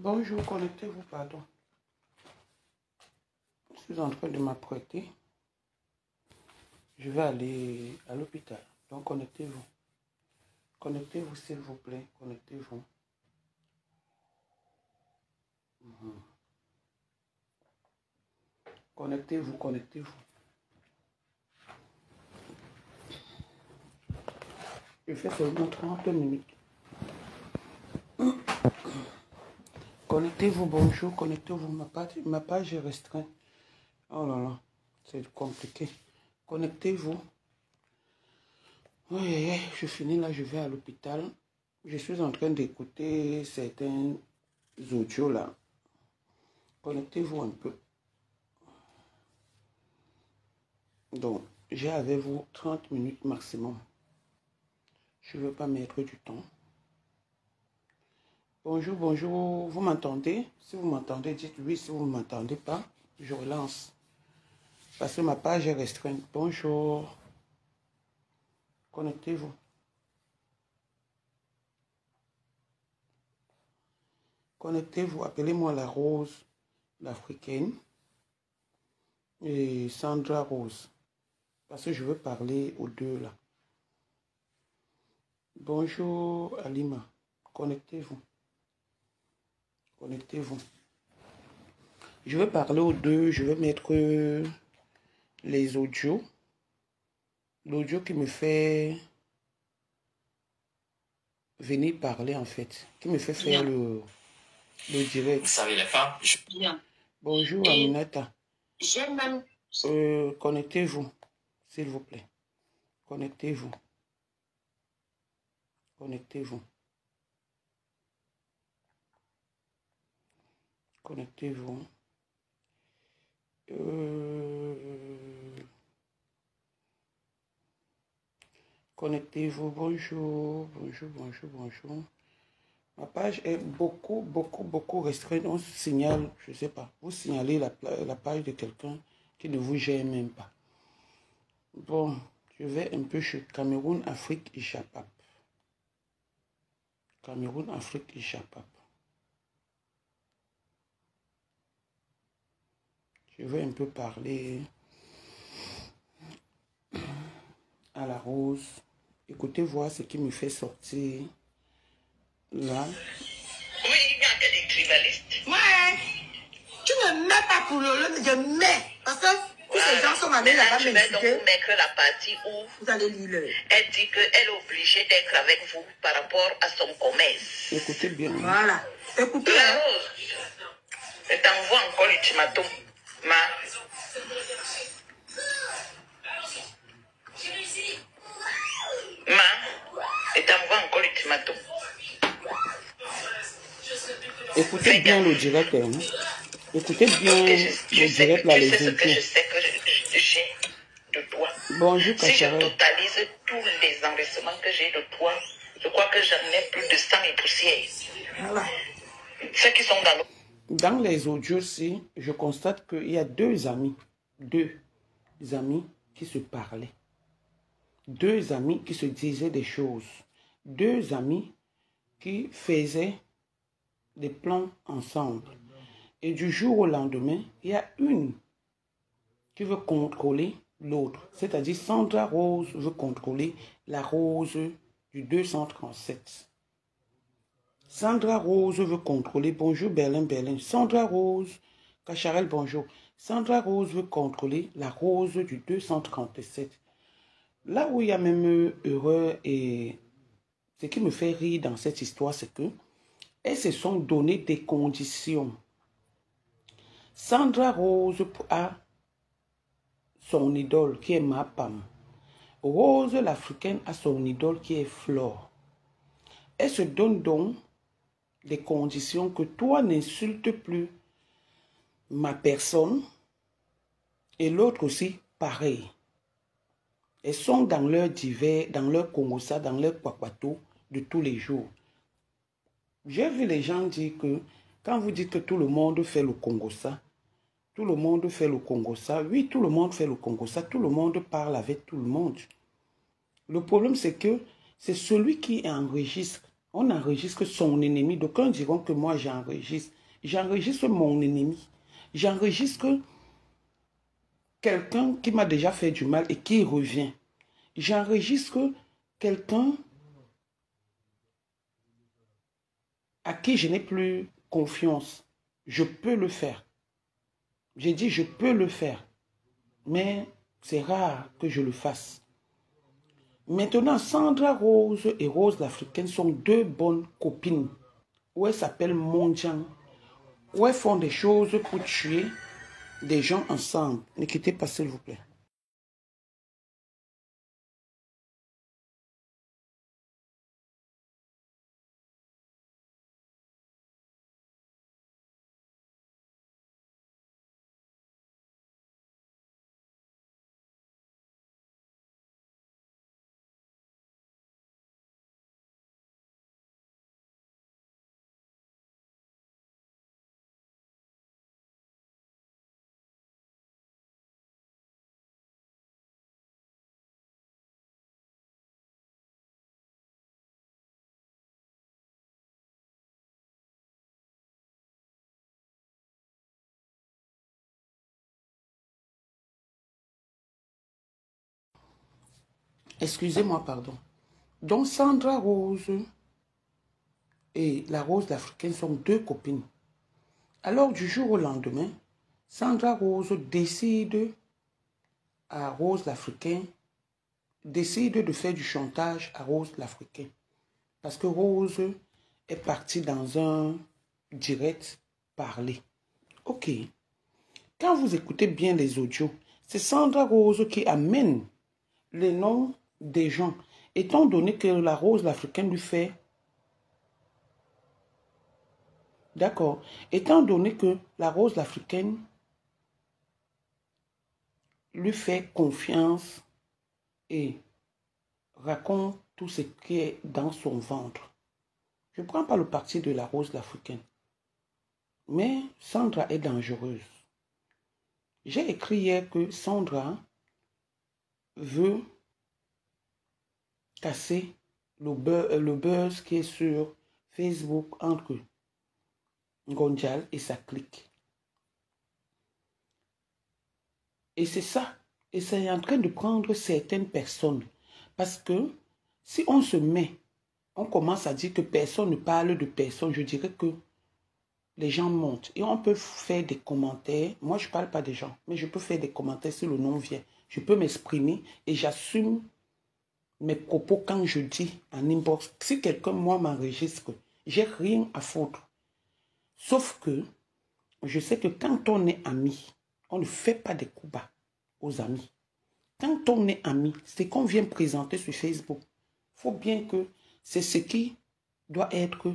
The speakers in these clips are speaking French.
Bonjour, connectez-vous, pardon. Je suis en train de m'apprêter. Je vais aller à l'hôpital. Donc, connectez-vous. Connectez-vous, s'il vous plaît. Connectez-vous. Mhm. Connectez-vous, connectez-vous. Je fais seulement 30 minutes. Connectez-vous, bonjour, connectez-vous. Ma page, est restreinte. Oh là là, c'est compliqué. Connectez-vous. Oui, je finis là, je vais à l'hôpital. Je suis en train d'écouter certains audios là. Connectez-vous un peu. Donc, j'ai avec vous 30 minutes maximum. Je ne veux pas mettre du temps. Bonjour, bonjour. Vous m'entendez? Si vous m'entendez, dites oui. Si vous ne m'entendez pas, je relance. Parce que ma page est restreinte. Bonjour. Connectez-vous. Connectez-vous. Appelez-moi la rose, l'africaine. Et Sandra Rose. Parce que je veux parler aux deux là. Bonjour Alima. Connectez-vous. Connectez-vous. Je vais parler aux deux. Je vais mettre les audios. L'audio qui me fait venir parler en fait. Qui me fait faire le, le direct. Vous savez, les femmes, je... Bien. Bonjour Et- Aminata. J'aime même. Euh, Connectez-vous, s'il vous plaît. Connectez-vous. Connectez-vous. Connectez-vous. Euh, Connectez-vous. Bonjour. Bonjour, bonjour, bonjour. Ma page est beaucoup, beaucoup, beaucoup restreinte. On signale, je ne sais pas, vous signalez la, page de quelqu'un qui ne vous gère même pas. Bon, je vais un peu chez Cameroun, Afrique et Chapap. Cameroun, Afrique et Chapap. Je vais un peu parler à la rose. Écoutez voir ce qui me fait sortir là. Oui, il n'y a que des tribalistes. Ouais. Tu ne mets pas pour le je mets. Parce que tous ces gens sont allés là-bas je vais donc mettre la partie où Vous allez lire le. elle dit qu'elle est obligée d'être avec vous par rapport à son commerce. Écoutez bien. Voilà. Écoutez, La hein. rose, je t'envoie encore l'ultimatum. Ma, ma, je t'envoie encore l'ultimatum. Écoutez bien le direct. hein. Écoutez bien Et le je, je sais, direct là, les sais ce que je sais que j'ai de toi. Bonjour, Si je totalise tous les enregistrements que j'ai de toi, je crois que j'en ai plus de 100 et poussières. Voilà. Ceux qui sont dans le Dans les audios-ci, je constate qu'il y a deux amis, deux amis qui se parlaient. Deux amis qui se disaient des choses. Deux amis qui faisaient des plans ensemble. Et du jour au lendemain, il y a une qui veut contrôler l'autre. C'est-à-dire Sandra Rose veut contrôler la rose du 237. Sandra Rose veut contrôler. Bonjour Berlin, Berlin. Sandra Rose, Cacharel, bonjour. Sandra Rose veut contrôler la rose du 237. Là où il y a même eu erreur et ce qui me fait rire dans cette histoire, c'est que elles se sont donné des conditions. Sandra Rose a son idole qui est Mapam. Rose l'Africaine a son idole qui est Flore. Elle se donne donc des conditions que toi n'insultes plus ma personne et l'autre aussi pareil. Elles sont dans leur divers, dans leur Congossa, dans leur Kwakwato de tous les jours. J'ai vu les gens dire que quand vous dites que tout le monde fait le Congossa, tout le monde fait le Congossa, oui, tout le monde fait le Congossa, tout le monde parle avec tout le monde. Le problème, c'est que c'est celui qui enregistre On enregistre son ennemi. D'aucuns diront que moi j'enregistre. J'enregistre mon ennemi. J'enregistre quelqu'un qui m'a déjà fait du mal et qui revient. J'enregistre quelqu'un à qui je n'ai plus confiance. Je peux le faire. J'ai dit je peux le faire. Mais c'est rare que je le fasse. Maintenant, Sandra Rose et Rose l'Africaine sont deux bonnes copines. Où elles s'appellent Mondian. Où elles font des choses pour tuer des gens ensemble. Ne quittez pas, s'il vous plaît. Excusez-moi, pardon. Donc Sandra Rose et la Rose l'Africaine sont deux copines. Alors du jour au lendemain, Sandra Rose décide à Rose l'Africain, décide de faire du chantage à Rose l'Africain. Parce que Rose est partie dans un direct parler. Ok. Quand vous écoutez bien les audios, c'est Sandra Rose qui amène les noms des gens, étant donné que la rose l'africaine lui fait... D'accord. Étant donné que la rose l'africaine lui fait confiance et raconte tout ce qui est dans son ventre. Je ne prends pas le parti de la rose l'africaine. Mais Sandra est dangereuse. J'ai écrit hier que Sandra veut casser le buzz, le buzz qui est sur Facebook entre Gondjal et sa clique. Et c'est ça. Et c'est en train de prendre certaines personnes. Parce que si on se met, on commence à dire que personne ne parle de personne, je dirais que les gens montent. Et on peut faire des commentaires. Moi, je ne parle pas des gens, mais je peux faire des commentaires si le nom vient. Je peux m'exprimer et j'assume mes propos quand je dis en inbox, si quelqu'un, moi, m'enregistre, j'ai rien à foutre. Sauf que je sais que quand on est ami, on ne fait pas des coups bas aux amis. Quand on est ami, c'est qu'on vient présenter sur Facebook. Il faut bien que c'est ce qui doit être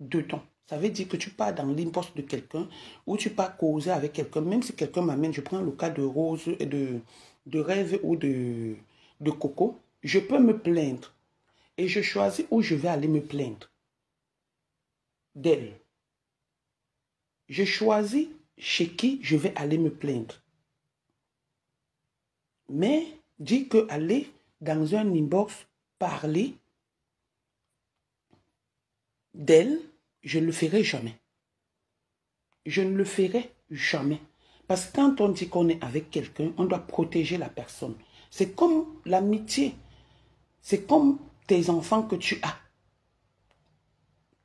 dedans. Ça veut dire que tu pars dans l'inbox de quelqu'un ou tu pars causer avec quelqu'un, même si quelqu'un m'amène, je prends le cas de Rose, de, de Rêve ou de, de Coco, je peux me plaindre. Et je choisis où je vais aller me plaindre. D'elle. Je choisis chez qui je vais aller me plaindre. Mais dis que aller dans un inbox parler d'elle, je ne le ferai jamais. Je ne le ferai jamais. Parce que quand on dit qu'on est avec quelqu'un, on doit protéger la personne. C'est comme l'amitié. C'est comme tes enfants que tu as.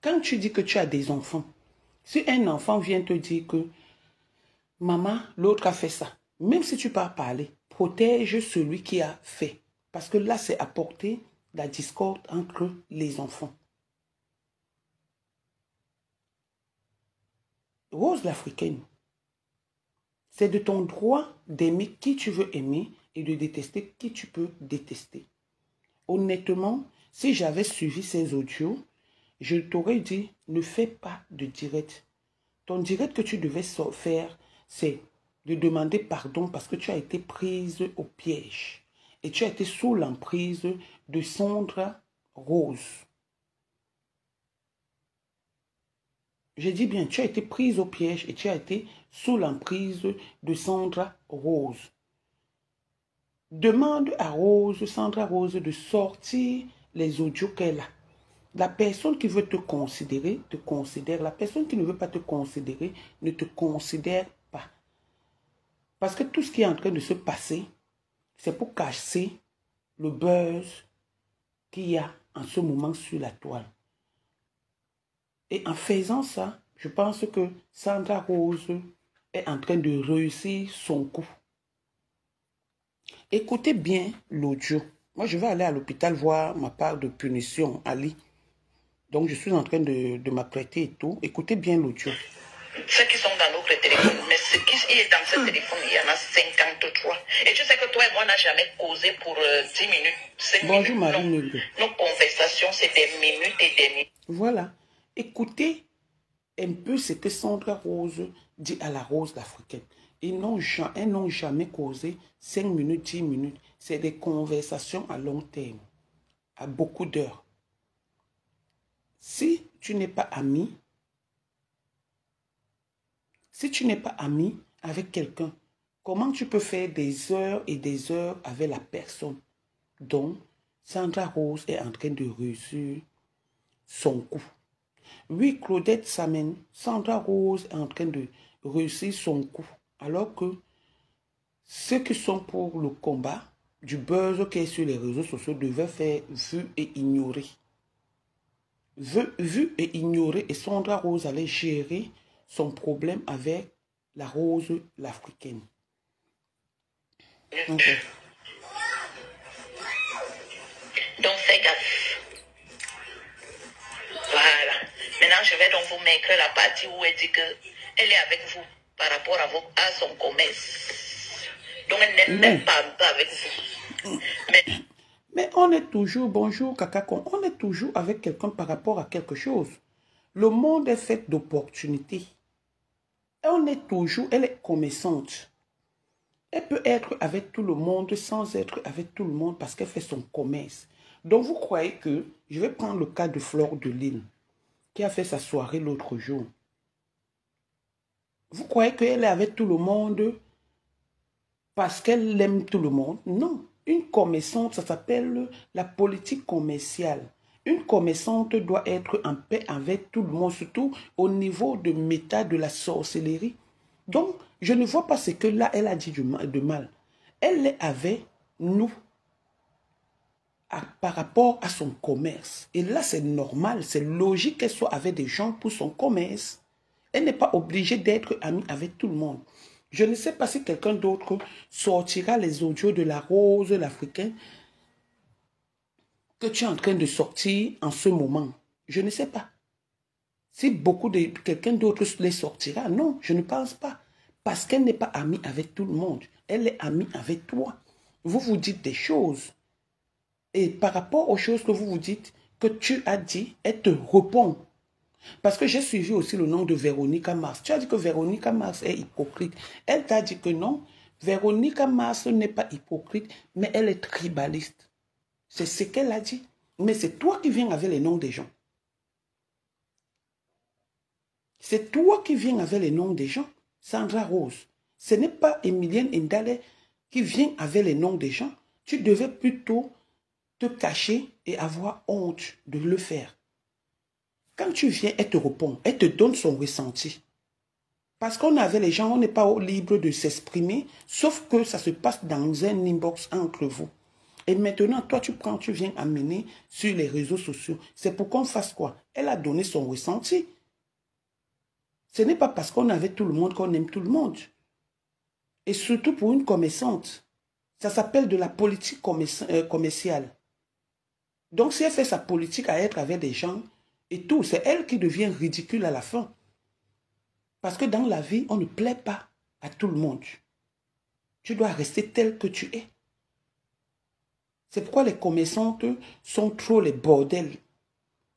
Quand tu dis que tu as des enfants, si un enfant vient te dire que maman, l'autre a fait ça, même si tu pas parler, protège celui qui a fait. Parce que là, c'est apporter la discorde entre les enfants. Rose l'Africaine, c'est de ton droit d'aimer qui tu veux aimer et de détester qui tu peux détester. Honnêtement, si j'avais suivi ces audios, je t'aurais dit, ne fais pas de direct. Ton direct que tu devais faire, c'est de demander pardon parce que tu as été prise au piège. Et tu as été sous l'emprise de Sandra Rose. J'ai dit bien, tu as été prise au piège et tu as été sous l'emprise de Sandra Rose. Demande à Rose, Sandra Rose, de sortir les audios qu'elle a. La personne qui veut te considérer, te considère. La personne qui ne veut pas te considérer, ne te considère pas. Parce que tout ce qui est en train de se passer, c'est pour cacher le buzz qu'il y a en ce moment sur la toile. Et en faisant ça, je pense que Sandra Rose est en train de réussir son coup. Écoutez bien l'audio. Moi, je vais aller à l'hôpital voir ma part de punition, Ali. Donc, je suis en train de, de m'apprêter et tout. Écoutez bien l'audio. Ceux qui sont dans notre téléphone, mais ce qui est dans ce téléphone, il y en a 53. Et tu sais que toi et moi, on n'a jamais causé pour euh, 10 minutes. 5 Bonjour. Marie. Mulder. Nos conversations, c'est des minutes et des minutes. Voilà. Écoutez un peu ce que Sandra Rose dit à la Rose africaine. Ils n'ont jamais causé 5 minutes, 10 minutes. C'est des conversations à long terme, à beaucoup d'heures. Si tu n'es pas ami, si tu n'es pas ami avec quelqu'un, comment tu peux faire des heures et des heures avec la personne? Dont Sandra Rose est en train de réussir son coup Oui, Claudette Samen, Sandra Rose est en train de réussir son coup, alors que ceux qui sont pour le combat du buzz qui est sur les réseaux sociaux devaient faire vu et ignorer. Vu, vu et ignorer, et Sandra Rose allait gérer son problème avec la rose l'africaine. Ok. Donc, fais gaffe. Voilà. Maintenant, je vais donc vous mettre la partie où elle dit que elle est avec vous par rapport à son commerce. Donc, elle n'est Mais- même pas un peu avec vous. Mais Mais on est toujours, bonjour Kakakon, on est toujours avec quelqu'un par rapport à quelque chose. Le monde est fait d'opportunités. Et on est toujours, elle est commerçante. Elle peut être avec tout le monde sans être avec tout le monde parce qu'elle fait son commerce. Donc vous croyez que, je vais prendre le cas de Flore de Lille, qui a fait sa soirée l'autre jour. Vous croyez qu'elle est avec tout le monde parce qu'elle aime tout le monde. Non. Une commerçante, ça s'appelle la politique commerciale. Une commerçante doit être en paix avec tout le monde, surtout au niveau de méta de la sorcellerie. Donc, je ne vois pas ce que là, elle a dit de mal. Elle est avec nous par rapport à son commerce. Et là, c'est normal, c'est logique qu'elle soit avec des gens pour son commerce. Elle n'est pas obligée d'être amie avec tout le monde. Je ne sais pas si quelqu'un d'autre sortira les audios de la rose l'africain que tu es en train de sortir en ce moment. Je ne sais pas. Si beaucoup de quelqu'un d'autre les sortira, non, je ne pense pas. Parce qu'elle n'est pas amie avec tout le monde. Elle est amie avec toi. Vous vous dites des choses. Et par rapport aux choses que vous vous dites, que tu as dit, elle te répond. Parce que j'ai suivi aussi le nom de Véronica Mars. Tu as dit que Véronica Mars est hypocrite. Elle t'a dit que non. Véronica Mars n'est pas hypocrite, mais elle est tribaliste. C'est ce qu'elle a dit. Mais c'est toi qui viens avec les noms des gens. C'est toi qui viens avec les noms des gens. Sandra Rose. Ce n'est pas Emilienne Indale qui vient avec les noms des gens. Tu devais plutôt te cacher et avoir honte de le faire. Quand tu viens, elle te répond, elle te donne son ressenti. Parce qu'on avait les gens, on n'est pas libre de s'exprimer, sauf que ça se passe dans un inbox entre vous. Et maintenant, toi, tu prends, tu viens amener sur les réseaux sociaux. C'est pour qu'on fasse quoi? Elle a donné son ressenti. Ce n'est pas parce qu'on avait tout le monde qu'on aime tout le monde. Et surtout pour une commerçante. Ça s'appelle de la politique euh, commerciale. Donc, si elle fait sa politique à être avec des gens et tout, c'est elle qui devient ridicule à la fin. Parce que dans la vie, on ne plaît pas à tout le monde. Tu dois rester tel que tu es. C'est pourquoi les commerçantes sont trop les bordels,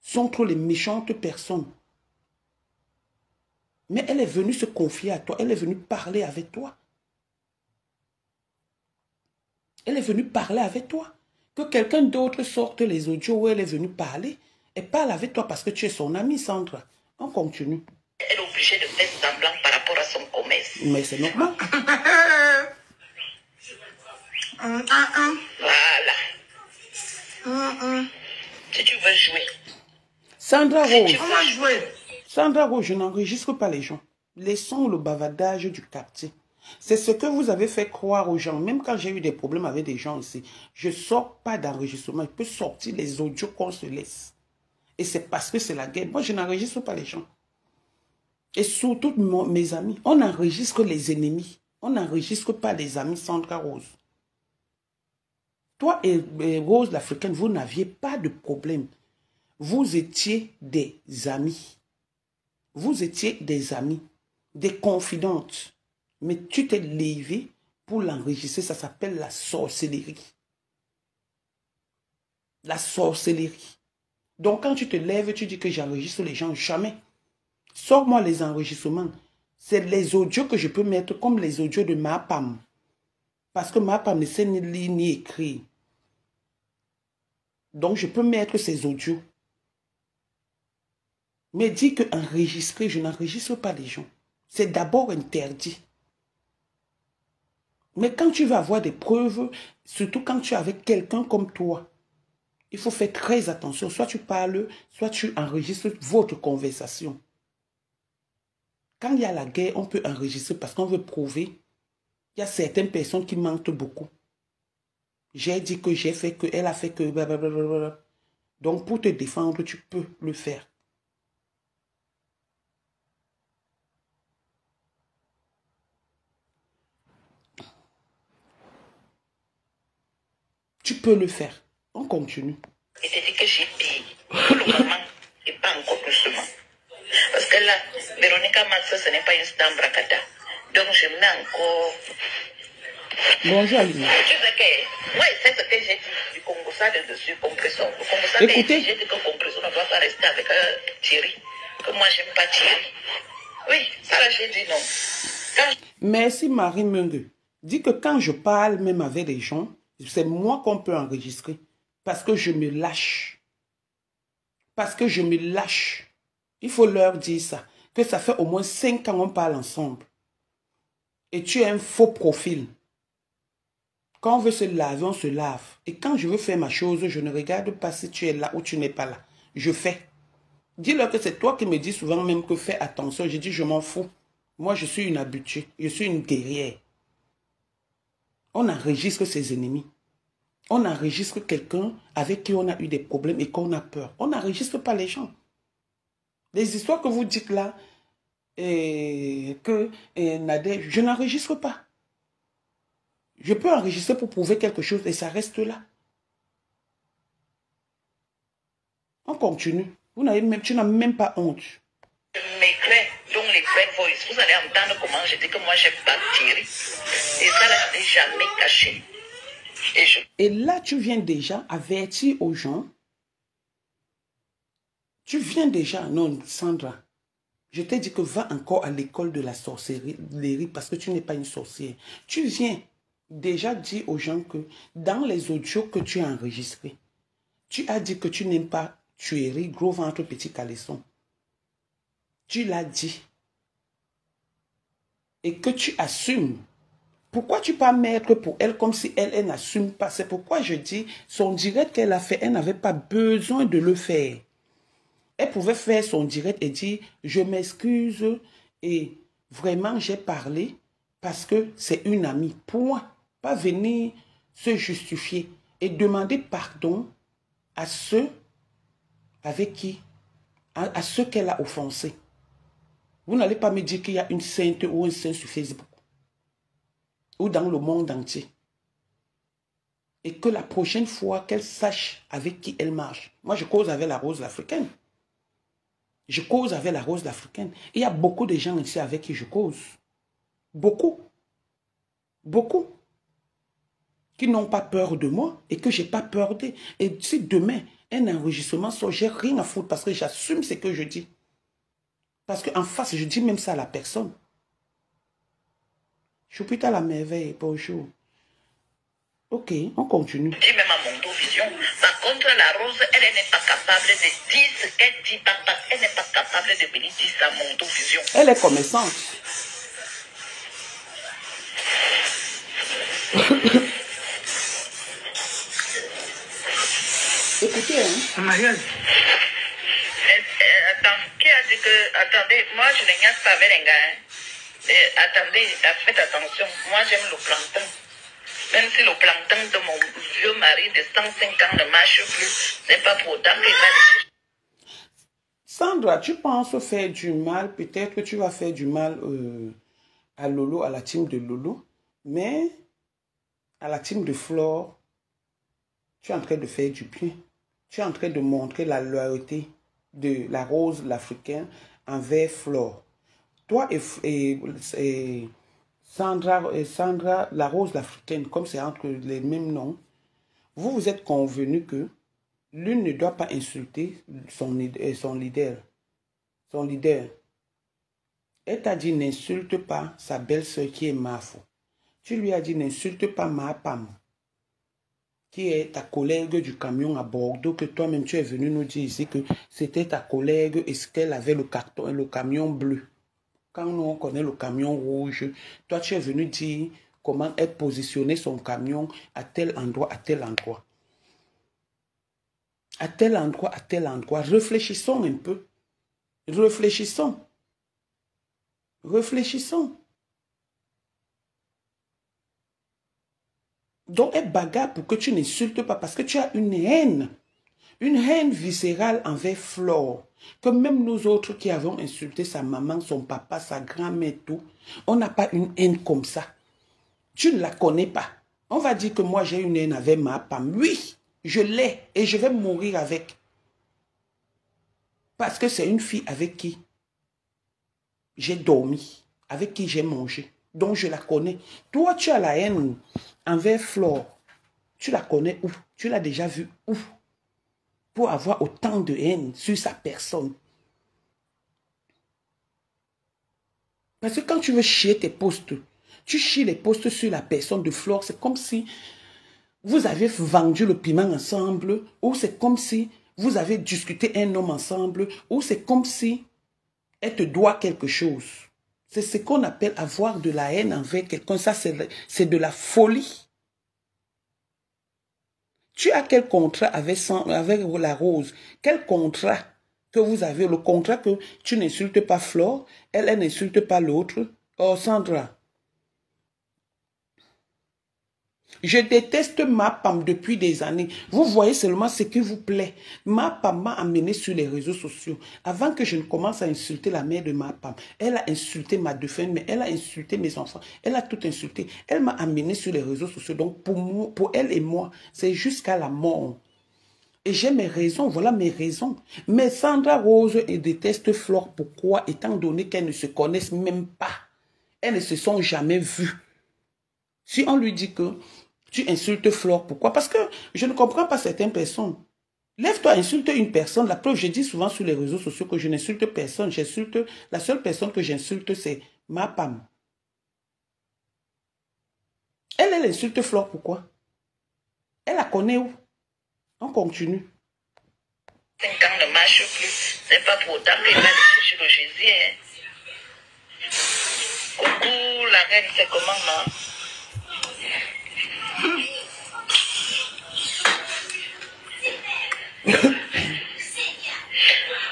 sont trop les méchantes personnes. Mais elle est venue se confier à toi, elle est venue parler avec toi. Elle est venue parler avec toi. Que quelqu'un d'autre sorte les audios où elle est venue parler et parle avec toi parce que tu es son amie, Sandra. On continue. elle est obligée de faire semblant par rapport à son commerce. Mais c'est normal. Voilà. Si tu veux jouer, Sandra Rose. On va jouer. Sandra Rose, je n'enregistre pas les gens. Laissons le bavardage du quartier. C'est ce que vous avez fait croire aux gens. Même quand j'ai eu des problèmes avec des gens ici, je ne sors pas d'enregistrement. Je peux sortir les audios qu'on se laisse. Et c'est parce que c'est la guerre. Moi, je n'enregistre pas les gens. Et surtout mes amis. On enregistre les ennemis. On n'enregistre pas les amis Sandra Rose. Toi et, Rose l'Africaine, vous n'aviez pas de problème. Vous étiez des amis. Vous étiez des amis, des confidentes. Mais tu t'es levé pour l'enregistrer. Ça s'appelle la sorcellerie. La sorcellerie. Donc quand tu te lèves, tu dis que j'enregistre les gens. Jamais. Sors-moi les enregistrements. C'est les audios que je peux mettre comme les audios de ma PAM. Parce que ma PAM ne sait ni lire ni écrire. Donc je peux mettre ces audios. Mais dis que enregistrer, je n'enregistre pas les gens. C'est d'abord interdit. Mais quand tu vas avoir des preuves, surtout quand tu es avec quelqu'un comme toi, il faut faire très attention. Soit tu parles, soit tu enregistres votre conversation. Quand il y a la guerre, on peut enregistrer parce qu'on veut prouver. Il y a certaines personnes qui mentent beaucoup. J'ai dit que j'ai fait que, elle a fait que. Donc pour te défendre, tu peux le faire. Tu peux le faire. On continue. Et c'est dit que j'ai payé. Pour le moment, et pas encore plus souvent. Parce que là, Véronica Max, ce n'est pas une stambre bracata. Donc je mets encore. Bonjour Alina. Tu sais que, ouais, c'est ce que j'ai dit du Congo, ça de dessus, compression. Le Congo, ça Écoutez. j'ai dit que compression ne doit pas rester avec euh, Thierry. Que moi, j'aime pas Thierry. Oui, ça là, j'ai dit non. Quand Merci Marie Mungue. Dis que quand je parle même avec les gens, c'est moi qu'on peut enregistrer. Parce que je me lâche. Parce que je me lâche. Il faut leur dire ça. Que ça fait au moins cinq ans qu'on parle ensemble. Et tu as un faux profil. Quand on veut se laver, on se lave. Et quand je veux faire ma chose, je ne regarde pas si tu es là ou tu n'es pas là. Je fais. Dis-leur que c'est toi qui me dis souvent même que fais attention. Je dis, je m'en fous. Moi, je suis une habituée. Je suis une guerrière. On enregistre ses ennemis. On enregistre quelqu'un avec qui on a eu des problèmes et qu'on a peur. On n'enregistre pas les gens. Les histoires que vous dites là, et que et je n'enregistre pas. Je peux enregistrer pour prouver quelque chose et ça reste là. On continue. Vous n'avez même, tu n'as même pas honte. donc les vous allez entendre comment je dis que moi, j'aime pas Thierry. Et ça, là, je jamais caché. Et là, tu viens déjà avertir aux gens. Tu viens déjà, non, Sandra, je t'ai dit que va encore à l'école de la sorcellerie parce que tu n'es pas une sorcière. Tu viens déjà dire aux gens que dans les audios que tu as enregistrés, tu as dit que tu n'aimes pas tuerie, gros ventre, petit caleçon. Tu l'as dit. Et que tu assumes. Pourquoi tu pas mettre pour elle comme si elle, elle n'assume pas? C'est pourquoi je dis, son direct qu'elle a fait, elle n'avait pas besoin de le faire. Elle pouvait faire son direct et dire, je m'excuse et vraiment j'ai parlé parce que c'est une amie. Point. Pas venir se justifier et demander pardon à ceux avec qui, à, à ceux qu'elle a offensés. Vous n'allez pas me dire qu'il y a une sainte ou un saint sur Facebook ou dans le monde entier. Et que la prochaine fois qu'elle sache avec qui elle marche. Moi, je cause avec la rose africaine. Je cause avec la rose africaine. Il y a beaucoup de gens ici avec qui je cause. Beaucoup. Beaucoup. Qui n'ont pas peur de moi et que je n'ai pas peur d'eux. Et si demain, un enregistrement sort, j'ai rien à foutre parce que j'assume ce que je dis. Parce qu'en face, je dis même ça à la personne. Choupita la merveille, bonjour. Ok, on continue. dis même à mon vision. Par contre, la rose, elle, elle n'est pas capable de dire ce qu'elle dit. Papa. Elle n'est pas capable de venir dire ça à mon vision. Elle est commerçante. Écoutez, hein, Marielle, Elle dit que, attendez, moi je ne niaque pas avec les gars. hein. Et attendez, faites attention. Moi j'aime le plancton. Même si le plancton de mon vieux mari de 105 ans ne marche plus, c'est pas pour autant qu'il va. Sandra, tu penses faire du mal, peut-être que tu vas faire du mal euh, à Lolo, à la team de Lolo, mais à la team de Flore, tu es en train de faire du bien. Tu es en train de montrer la loyauté de la rose l'africaine envers Flore. Toi et, Sandra, et Sandra, la rose l'africaine, comme c'est entre les mêmes noms, vous vous êtes convenu que l'une ne doit pas insulter son, euh, son leader. Son leader. Elle t'a dit n'insulte pas sa belle-sœur qui est Mafo. Tu lui as dit n'insulte pas ma Pam, qui est ta collègue du camion à Bordeaux, que toi-même tu es venu nous dire ici que c'était ta collègue et qu'elle avait le camion bleu. Quand nous on connaît le camion rouge, toi tu es venu dire comment elle positionnait son camion à tel endroit, à tel endroit à tel endroit, à tel endroit. Réfléchissons un peu. Réfléchissons. Réfléchissons. Donc, elle bagarre pour que tu n'insultes pas parce que tu as une haine. Une haine viscérale envers Flore. Que même nous autres qui avons insulté sa maman, son papa, sa grand-mère, tout, on n'a pas une haine comme ça. Tu ne la connais pas. On va dire que moi j'ai une haine avec ma femme. Oui, je l'ai et je vais mourir avec. Parce que c'est une fille avec qui j'ai dormi, avec qui j'ai mangé, donc je la connais. Toi, tu as la haine envers Flore. Tu la connais où? Tu l'as déjà vue où? Pour avoir autant de haine sur sa personne. Parce que quand tu veux chier tes postes, tu chies les postes sur la personne de Flore, c'est comme si vous avez vendu le piment ensemble, ou c'est comme si vous avez discuté un homme ensemble, ou c'est comme si elle te doit quelque chose. C'est ce qu'on appelle avoir de la haine envers quelqu'un. Ça, c'est c'est de la folie. Tu as quel contrat avec, avec la rose? Quel contrat que vous avez? Le contrat que tu n'insultes pas Flore, elle, elle n'insulte pas l'autre. Oh, Sandra, Je déteste ma PAM depuis des années. Vous voyez seulement ce qui vous plaît. Ma PAM m'a amené sur les réseaux sociaux. Avant que je ne commence à insulter la mère de ma PAM, elle a insulté ma défunte, mais elle a insulté mes enfants. Elle a tout insulté. Elle m'a amené sur les réseaux sociaux. Donc pour, pour elle et moi, c'est jusqu'à la mort. Et j'ai mes raisons, voilà mes raisons. Mais Sandra Rose déteste Flore. Pourquoi? Étant donné qu'elles ne se connaissent même pas. Elles ne se sont jamais vues. Si on lui dit que tu insultes Flore, pourquoi? Parce que je ne comprends pas certaines personnes. Lève-toi, insulte une personne. La preuve, je dis souvent sur les réseaux sociaux que je n'insulte personne. J'insulte, la seule personne que j'insulte, c'est ma femme. Elle, elle insulte Flore, pourquoi? Elle la connaît où? On continue. 5 ans ne marche plus, c'est pas pour autant qu'il va chercher le Jésus. Hein. La reine, c'est comment, non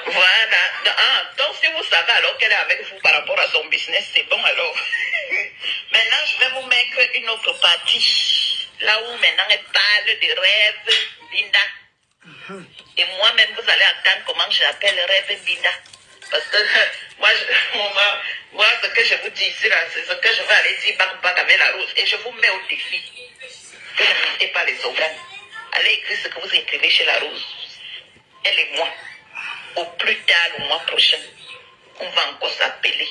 Voilà. Ah, donc si vous savez alors qu'elle est avec vous par rapport à son business, c'est bon alors. maintenant, je vais vous mettre une autre partie. Là où maintenant elle parle de rêve, Linda. Et moi-même, vous allez entendre comment j'appelle rêve Binda. Parce que moi, je- moi, ce que je vous dis ici, c'est ce que je vais aller dire bac avec la rose. Et je vous mets au défi. Ne mettez pas les organes. Allez écrire ce que vous écrivez chez la rose. Elle et moi. Au plus tard, le mois prochain, on va encore s'appeler.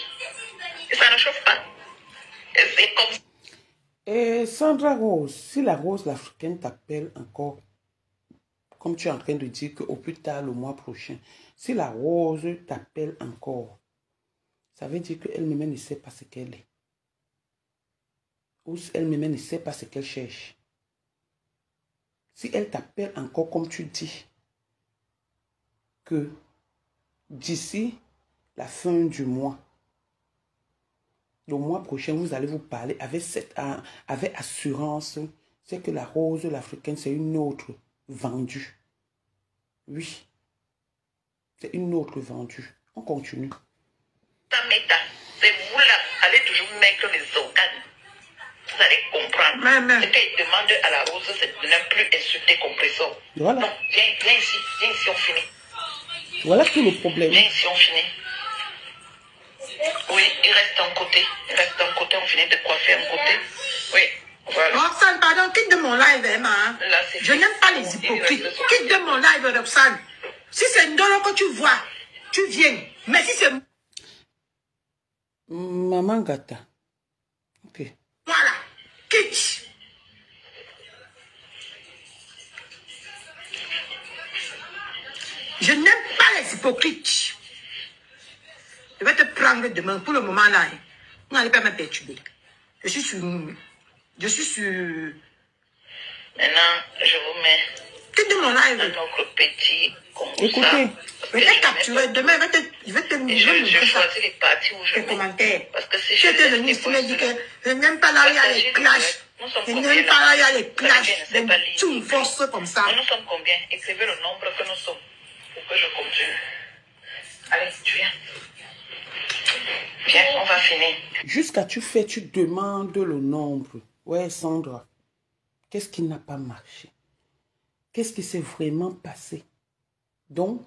Et ça ne chauffe pas. Et c'est comme ça. Et Sandra Rose, si la Rose l'Africaine t'appelle encore, comme tu es en train de dire qu'au plus tard le mois prochain, si la Rose t'appelle encore, ça veut dire qu'elle-même ne sait pas ce qu'elle est. Ou elle-même ne sait pas ce qu'elle cherche. Si elle t'appelle encore comme tu dis, que d'ici la fin du mois, le mois prochain, vous allez vous parler avec, cette, ah, avec assurance, c'est que la rose l'africaine, c'est une autre vendue. Oui. C'est une autre vendue. On continue. Allez toujours mettre organes. Vous allez comprendre. Mais, mais. Ce demande à la rose, c'est de ne plus insulter compresseur. Voilà. Non, viens, viens ici, viens ici, on finit. Voilà tout le problème. Viens ici, on finit. Oui, il reste un côté. Il reste un côté, on finit de coiffer un côté. Oui, voilà. Roxane, pardon, quitte de mon live, Emma. hein. Là, c'est Je n'aime pas les hypocrites. Quitte de mon live, Roxane. Si c'est Ndolo que tu vois, tu viens. Mais si c'est Maman Gata. Voilà. Quitte. Je n'aime pas les hypocrites. Je vais te prendre demain. Pour le moment là, hein. vous n'allez pas me perturber. Je suis sur... Je suis sur... Maintenant, je vous mets De mon live. notre petit comme Écoutez. Je vais te capturer. Demain, je vais te... Je vais te... Et je vais choisis les parties où je mets. commentaires. Parce que si je me dire voix que je n'aime pas là, il y a les clashs. Je n'aime pas là, il y a les clashs. Très bien, c'est pas Des lié. tout force comme ça. Nous, sommes combien? Écrivez le nombre que nous sommes pour que je continue. Allez, tu viens. Viens, on va finir. Jusqu'à tu fais, tu demandes le nombre. Ouais, Sandra. Qu'est-ce qui n'a pas marché? Qu'est-ce qui s'est vraiment passé? Donc,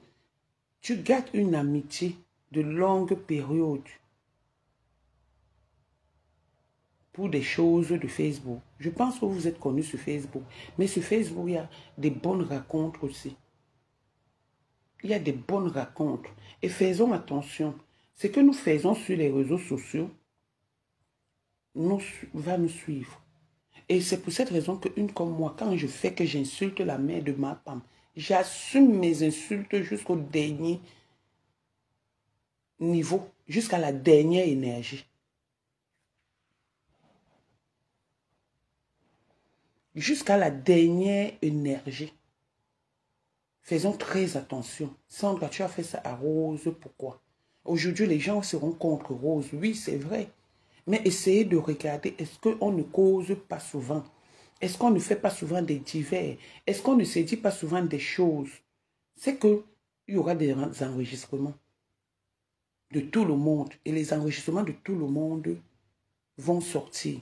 tu gardes une amitié de longue période pour des choses de Facebook. Je pense que vous êtes connus sur Facebook. Mais sur Facebook, il y a des bonnes racontes aussi. Il y a des bonnes racontes. Et faisons attention. Ce que nous faisons sur les réseaux sociaux nous, va nous suivre. Et c'est pour cette raison qu'une comme moi, quand je fais que j'insulte la mère de ma femme, j'assume mes insultes jusqu'au dernier niveau, jusqu'à la dernière énergie. Jusqu'à la dernière énergie. Faisons très attention. Sandra, tu as fait ça à Rose, pourquoi? Aujourd'hui, les gens seront contre Rose. Oui, c'est vrai. Mais essayez de regarder, est-ce qu'on ne cause pas souvent? Est-ce qu'on ne fait pas souvent des divers? Est-ce qu'on ne se dit pas souvent des choses? C'est qu'il y aura des enregistrements de tout le monde. Et les enregistrements de tout le monde vont sortir.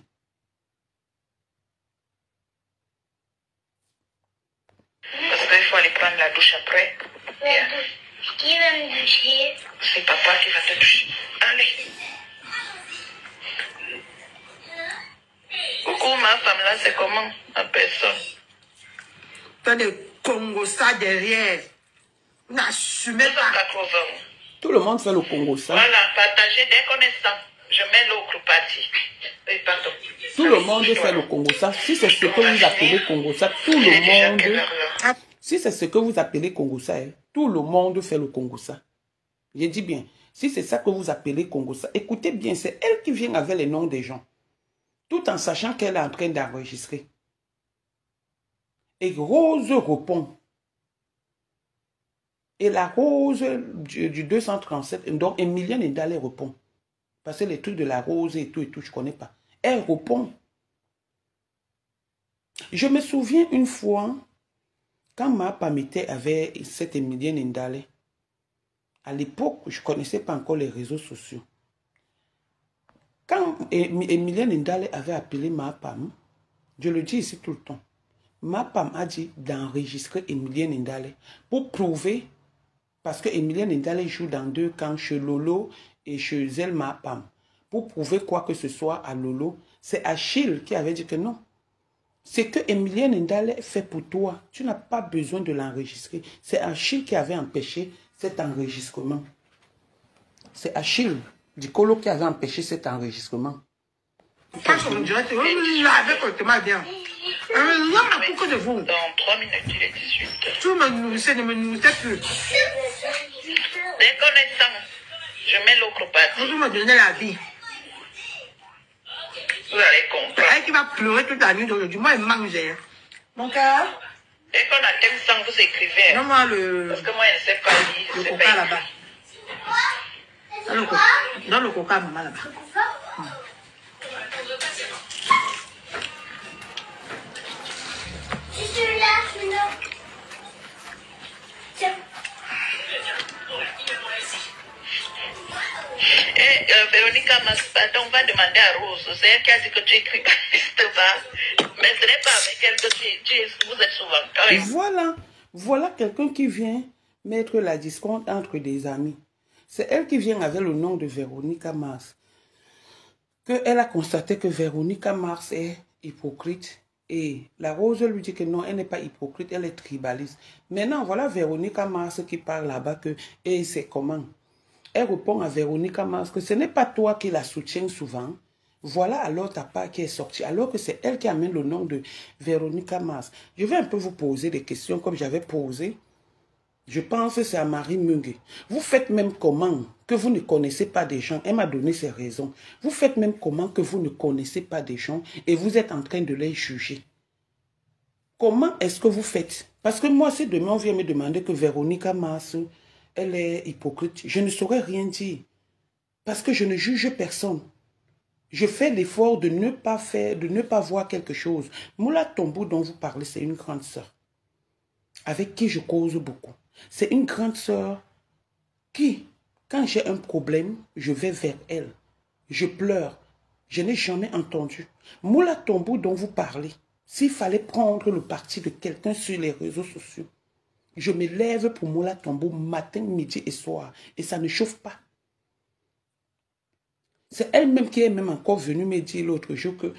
Parce qu'il faut aller prendre la douche après. Viens. Qui va me toucher C'est papa qui va te toucher. Allez. Coucou, ma femme là, c'est comment? Ma personne. T'as des Congo ça derrière. N'assumez pas. 80. Tout le monde fait le Congo ça. Voilà, partagez dès qu'on est 100. Je mets l'autre partie. Oui, pardon. Tout le monde fait le Congo ça. Si c'est ce que vous appelez Congo ça, tout le monde... Ah, Si c'est ce que vous appelez Congossa, hein, tout le monde fait le Congossa. Je dis bien, si c'est ça que vous appelez Congossa, écoutez bien, c'est elle qui vient avec les noms des gens, tout en sachant qu'elle est en train d'enregistrer. Et Rose répond. Et la Rose du, du 237, donc Emilienne Ndale répond. Parce que les trucs de la Rose et tout et tout, je ne connais pas. Elle répond. Je me souviens une fois, quand ma était avec cette Emilienne Ndale, à l'époque, je ne connaissais pas encore les réseaux sociaux. Quand Em- Emilienne Ndale avait appelé ma Pam, je le dis ici tout le temps, ma Pam a dit d'enregistrer Emilienne Ndale pour prouver, parce que Emilienne Ndale joue dans deux camps, chez Lolo et chez Zelma Pam. Pour prouver quoi que ce soit à Lolo, c'est Achille qui avait dit que non. Ce que Emilienne Ndale fait pour toi, tu n'as pas besoin de l'enregistrer. C'est Achille qui avait empêché cet enregistrement. C'est Achille, Dicolo, qui avait empêché cet enregistrement. Pas sur le direct. Vous me lavez correctement bien. En a beaucoup de vous. Dans 3 minutes, il est 18. Tout me nourrissez, ne me nourrissez plus. Dès qu'on est 100, je mets l'autre partie. Vous me donnez la vie. Vous allez comprendre. Elle qui va pleurer toute la nuit d'aujourd'hui. Moi, elle mange. hein. Mon cœur, Dès qu'on atteint 100, vous écrivez. donne-moi le, Parce que moi, je ne sais pas lire. je le sais coca pas là-bas. Écrire. Donne le coca, donne le coca à maman là-bas. C'est celui-là, celui-là. Tiens. Véronique Amas, pardon, on va demander à Rose. C'est elle qui a dit que tu écris pas. Mais ce n'est pas avec elle que tu, tu- vous êtes souvent. Voilà, voilà quelqu'un qui vient mettre la discorde entre des amis. C'est elle qui vient avec le nom de Véronica Mars. Qu'elle a constaté que Véronica Mars est hypocrite. Et la Rose lui dit que non, elle n'est pas hypocrite, elle est tribaliste. Maintenant, voilà Véronica Mars qui parle là-bas que, et c'est comment? Elle répond à Véronica Mars que ce n'est pas toi qui la soutiens souvent. Voilà alors ta part qui est sortie, alors que c'est elle qui amène le nom de Véronica Mars. Je vais un peu vous poser des questions comme j'avais posé. Je pense que c'est à Marie Mungue. Vous faites même comment que vous ne connaissez pas des gens. Elle m'a donné ses raisons. Vous faites même comment que vous ne connaissez pas des gens et vous êtes en train de les juger. Comment est-ce que vous faites? Parce que moi, si demain on vient me demander que Véronica Mars, elle est hypocrite, je ne saurais rien dire. Parce que je ne juge personne. Je fais l'effort de ne pas faire, de ne pas voir quelque chose. Moula Tombo dont vous parlez, c'est une grande sœur. Avec qui je cause beaucoup. C'est une grande sœur qui, quand j'ai un problème, je vais vers elle. Je pleure. Je n'ai jamais entendu. Moula Tombo dont vous parlez, s'il fallait prendre le parti de quelqu'un sur les réseaux sociaux, je me lève pour Moula Tombo matin, midi et soir. Et ça ne chauffe pas. C'est elle-même qui est même encore venue me dire l'autre jour que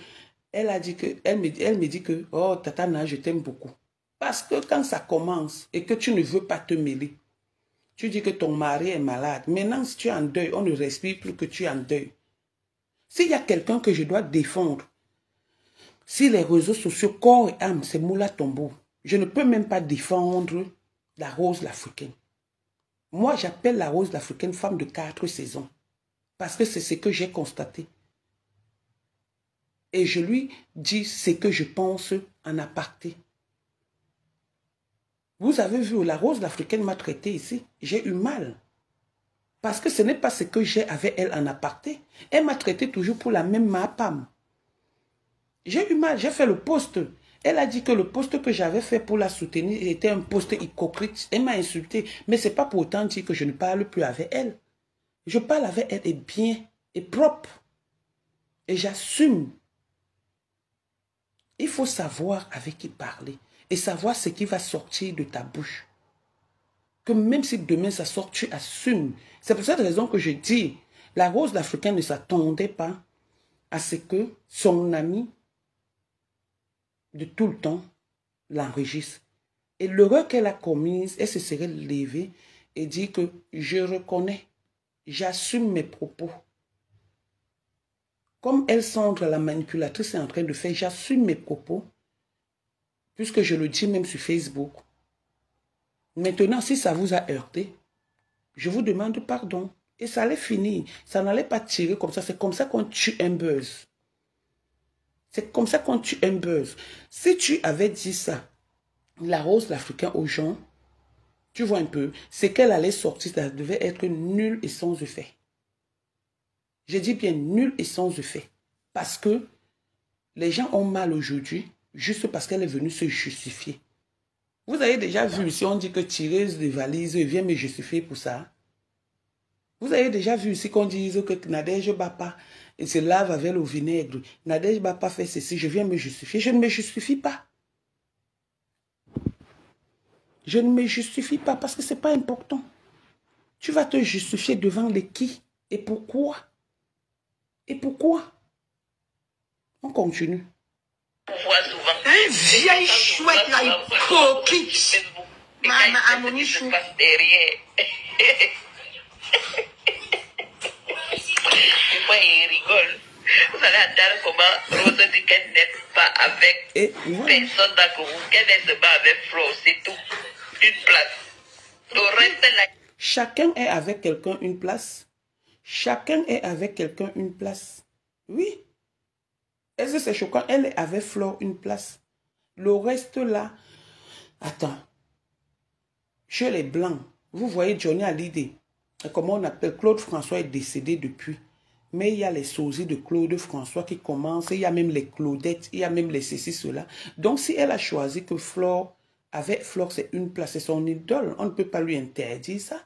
elle a dit que elle me dit que oh Tatana je t'aime beaucoup parce que quand ça commence et que tu ne veux pas te mêler tu dis que ton mari est malade maintenant si tu es en deuil on ne respire plus que tu es en deuil s'il y a quelqu'un que je dois défendre si les réseaux sociaux corps et âme c'est Moula Tombo je ne peux même pas défendre la rose l'africaine moi j'appelle la rose l'africaine femme de quatre saisons parce que c'est ce que j'ai constaté. Et je lui dis ce que je pense en aparté. Vous avez vu, la rose l'africaine m'a traité ici. J'ai eu mal. Parce que ce n'est pas ce que j'ai avec elle en aparté. Elle m'a traité toujours pour la même MAPAM. J'ai eu mal, j'ai fait le poste. Elle a dit que le poste que j'avais fait pour la soutenir était un poste hypocrite. Elle m'a insulté. Mais ce n'est pas pour autant dire que je ne parle plus avec elle. Je parle avec elle et bien et propre. Et j'assume. Il faut savoir avec qui parler et savoir ce qui va sortir de ta bouche. Que même si demain ça sort, tu assumes. C'est pour cette raison que je dis, la rose d'Africain ne s'attendait pas à ce que son ami de tout le temps l'enregistre. Et l'heureux qu'elle a commise, elle se serait levée et dit que je reconnais j'assume mes propos. Comme elle Sandra, la manipulatrice, est en train de faire, j'assume mes propos, puisque je le dis même sur Facebook. Maintenant, si ça vous a heurté, je vous demande pardon. Et ça allait finir. Ça n'allait pas tirer comme ça. C'est comme ça qu'on tue un buzz. C'est comme ça qu'on tue un buzz. Si tu avais dit ça, la rose l'Africain aux gens, tu vois un peu, ce qu'elle allait sortir, ça devait être nul et sans effet. Je dis bien nul et sans effet. Parce que les gens ont mal aujourd'hui, juste parce qu'elle est venue se justifier. Vous avez déjà vu, si on dit que tireuse de valise vient me justifier pour ça. Vous avez déjà vu ici qu'on dise que Nadège Bapa se lave avec le vinaigre. Nadège Bapa fait ceci, je viens me justifier. Je ne me justifie pas. Je ne me justifie pas parce que ce n'est pas important. Tu vas te justifier devant les qui et pourquoi? Et pourquoi? On continue. On voit souvent. Un vieille chouette là, hypocrite. Facebook. Les Ma- gars, ils ma- savent à mon ce qui se chou. passe derrière. Des fois, ils rigolent. Vous allez entendre comment Rose dit qu'elle n'est pas avec Et voilà. personne dans vous, qu'elle se bat avec Flo, c'est tout. Une place. Le reste, là, Chacun est avec quelqu'un une place. Chacun est avec quelqu'un une place. Oui. Est-ce que c'est choquant? Elle avec Flore une place. Le reste là. Attends. Chez les Blancs, vous voyez Johnny Hallyday. Comment on appelle? Claude François est décédé depuis. Mais il y a les sosies de Claude François qui commencent. Il y a même les Claudettes. Il y a même les ceci, cela. Donc si elle a choisi que Flore, avec Flore, c'est une place, c'est son idole, on ne peut pas lui interdire ça.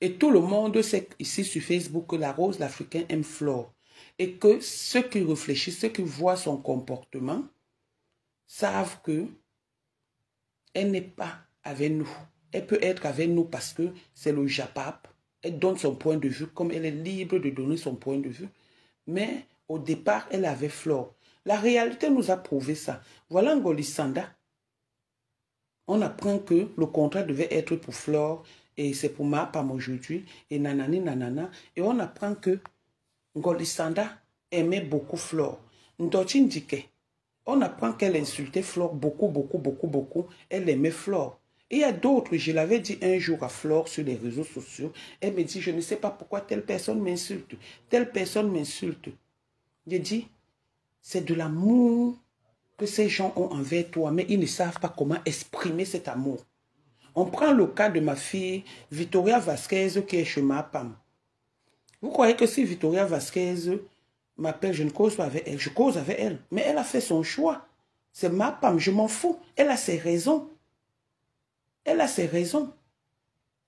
Et tout le monde sait ici sur Facebook que la rose l'Africain aime Flore. Et que ceux qui réfléchissent, ceux qui voient son comportement, savent que elle n'est pas avec nous. Elle peut être avec nous parce que c'est le Japap. Elle donne son point de vue comme elle est libre de donner son point de vue. Mais au départ, elle avait Flore. La réalité nous a prouvé ça. Voilà Ngolisanda. On apprend que le contrat devait être pour Flore et c'est pour ma femme aujourd'hui et nanani nanana. Et on apprend que Ngolisanda aimait beaucoup Flore. Ndochin Dike, on apprend qu'elle insultait Flore beaucoup, beaucoup, beaucoup, beaucoup. Elle aimait Flore. Et il y a d'autres, je l'avais dit un jour à Flore sur les réseaux sociaux, elle me dit, je ne sais pas pourquoi telle personne m'insulte, telle personne m'insulte. J'ai dit, c'est de l'amour que ces gens ont envers toi, mais ils ne savent pas comment exprimer cet amour. On prend le cas de ma fille Victoria Vasquez qui est chez ma Pam. Vous croyez que si Victoria Vasquez m'appelle, je ne cause pas avec elle, je cause avec elle, mais elle a fait son choix. C'est ma Pam, je m'en fous. Elle a ses raisons. Elle a ses raisons.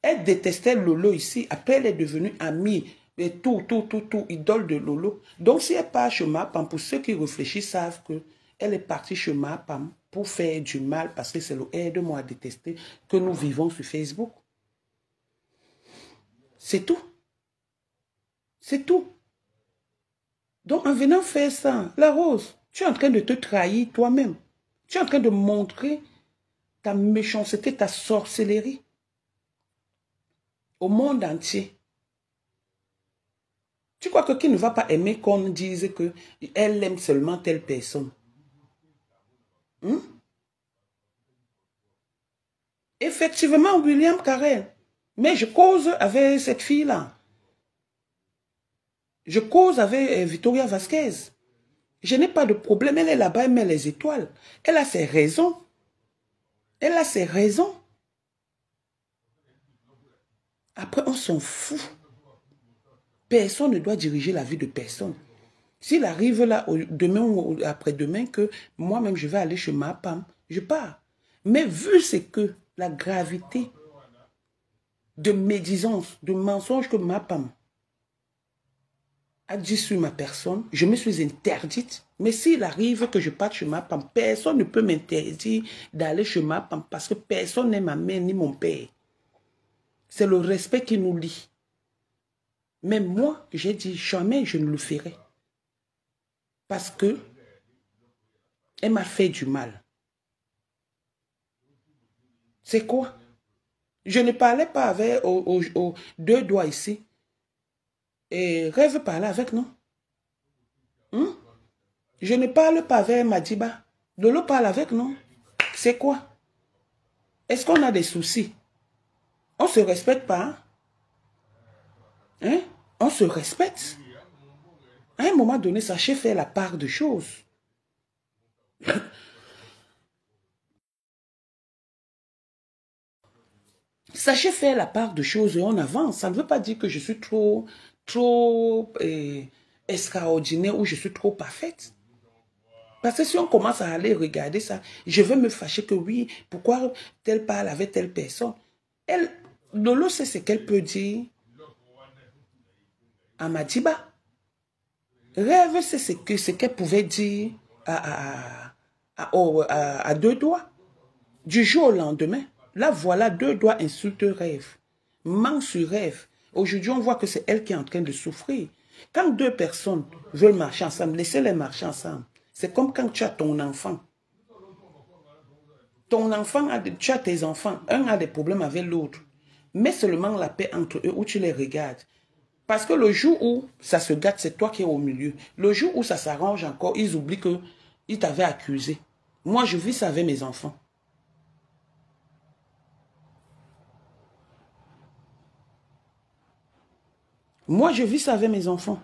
Elle détestait Lolo ici. Après, elle est devenue amie. Et tout, tout, tout, tout, idole de Lolo. Donc, si elle part chez Mapam, pour ceux qui réfléchissent, savent que elle est partie chez Mapam pour faire du mal, parce que c'est le aide-moi à détester que nous vivons sur Facebook. C'est tout. C'est tout. Donc, en venant faire ça, la rose, tu es en train de te trahir toi-même. Tu es en train de montrer ta méchanceté, ta sorcellerie au monde entier. Tu crois que qui ne va pas aimer qu'on dise que elle aime seulement telle personne? Hmm? Effectivement, William Carrel. Mais je cause avec cette fille-là. Je cause avec euh, Victoria Vasquez. Je n'ai pas de problème. Elle est là-bas, elle met les étoiles. Elle a ses raisons. Elle a ses raisons. Après, on s'en fout. Personne ne doit diriger la vie de personne. S'il arrive là, demain ou après-demain, que moi-même je vais aller chez ma femme, je pars. Mais vu ce que la gravité de médisance, de mensonge que ma femme a dit sur ma personne, je me suis interdite. Mais s'il arrive que je parte chez ma femme, personne ne peut m'interdire d'aller chez ma femme parce que personne n'est ma mère ni mon père. C'est le respect qui nous lie. Mais moi, j'ai dit jamais je ne le ferai. Parce que elle m'a fait du mal. C'est quoi? Je ne parlais pas avec aux, deux doigts ici. Et rêve parler avec, non? Hmm? Je ne parle pas avec Madiba. Lolo parle avec, non? C'est quoi? Est-ce qu'on a des soucis? On se respecte pas hein? On se respecte à un moment donné, sachez faire la part de choses. sachez faire la part de choses et on avance. Ça ne veut pas dire que je suis trop, trop eh, extraordinaire ou je suis trop parfaite. Parce que si on commence à aller regarder ça, je vais me fâcher que oui, pourquoi telle parle avec telle personne. Elle, Lolo sait ce qu'elle peut dire à Madiba. Rêve, c'est ce qu'elle ce qu'elle pouvait dire à, à, deux doigts. Du jour au lendemain, là voilà, deux doigts insultent rêve. Manque sur rêve. Aujourd'hui, on voit que c'est elle qui est en train de souffrir. Quand deux personnes veulent marcher ensemble, laissez-les marcher ensemble. C'est comme quand tu as ton enfant. Ton enfant, tu as tes enfants. Un a des problèmes avec l'autre. Mets seulement la paix entre eux où tu les regardes. Parce que le jour où ça se gâte, c'est toi qui es au milieu. Le jour où ça s'arrange encore, ils oublient qu'ils t'avaient accusé. Moi, je vis ça avec mes enfants. Moi, je vis ça avec mes enfants.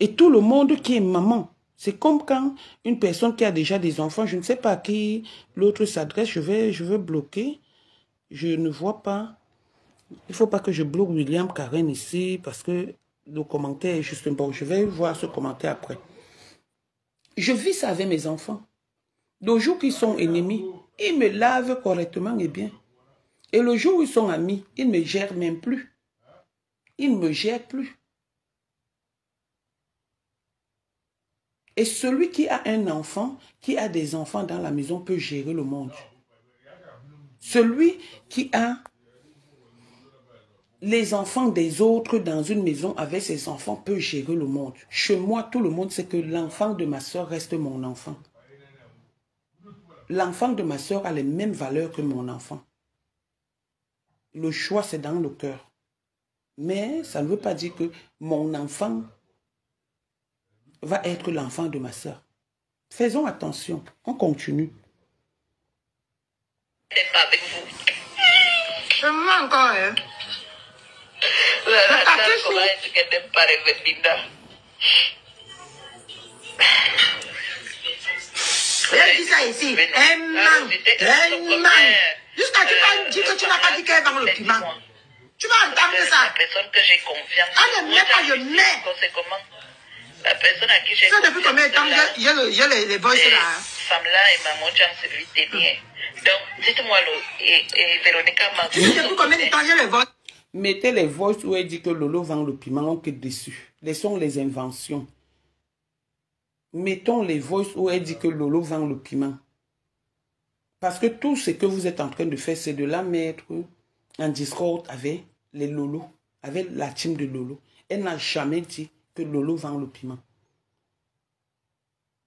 Et tout le monde qui est maman. C'est comme quand une personne qui a déjà des enfants, je ne sais pas à qui l'autre s'adresse, je vais, je vais bloquer. Je ne vois pas. Il ne faut pas que je bloque William Karen ici parce que le commentaire est juste bon. Je vais voir ce commentaire après. Je vis ça avec mes enfants. Le jour qu'ils sont ennemis, ils me lavent correctement et bien. Et le jour où ils sont amis, ils ne me gèrent même plus. Ils ne me gèrent plus. Et celui qui a un enfant, qui a des enfants dans la maison, peut gérer le monde. Celui qui a les enfants des autres dans une maison avec ses enfants peut gérer le monde. Chez moi, tout le monde sait que l'enfant de ma soeur reste mon enfant. L'enfant de ma soeur a les mêmes valeurs que mon enfant. Le choix, c'est dans le cœur. Mais ça ne veut pas dire que mon enfant va être l'enfant de ma soeur. Faisons attention. On continue. C'est pas avec vous. Je me encore, hein. Ah? Elle dit ça ici. Elle manque. Elle manque. Jusqu'à tu vas euh, que tu n'as pas dit qu'elle vend le piment. Tu vas entendre La ça. personne que j'ai confiance. Ah, ne mets pas, je mets. que comment? La personne à qui j'ai Ça, depuis combien de temps j'ai j'ai le- les, les voices là hein? femme-là et maman Jean, c'est lui tenir. Donc, dites-moi, et, et Véronica m'a depuis combien de temps j'ai les voix Mettez les voices où elle dit que Lolo vend le piment, on est dessus. Laissons les inventions. Mettons les voices où elle dit que Lolo vend le piment. Parce que tout ce que vous êtes en train de faire, c'est de la mettre en Discord avec les Lolo, avec la team de Lolo. Elle n'a jamais dit que Lolo vend le piment.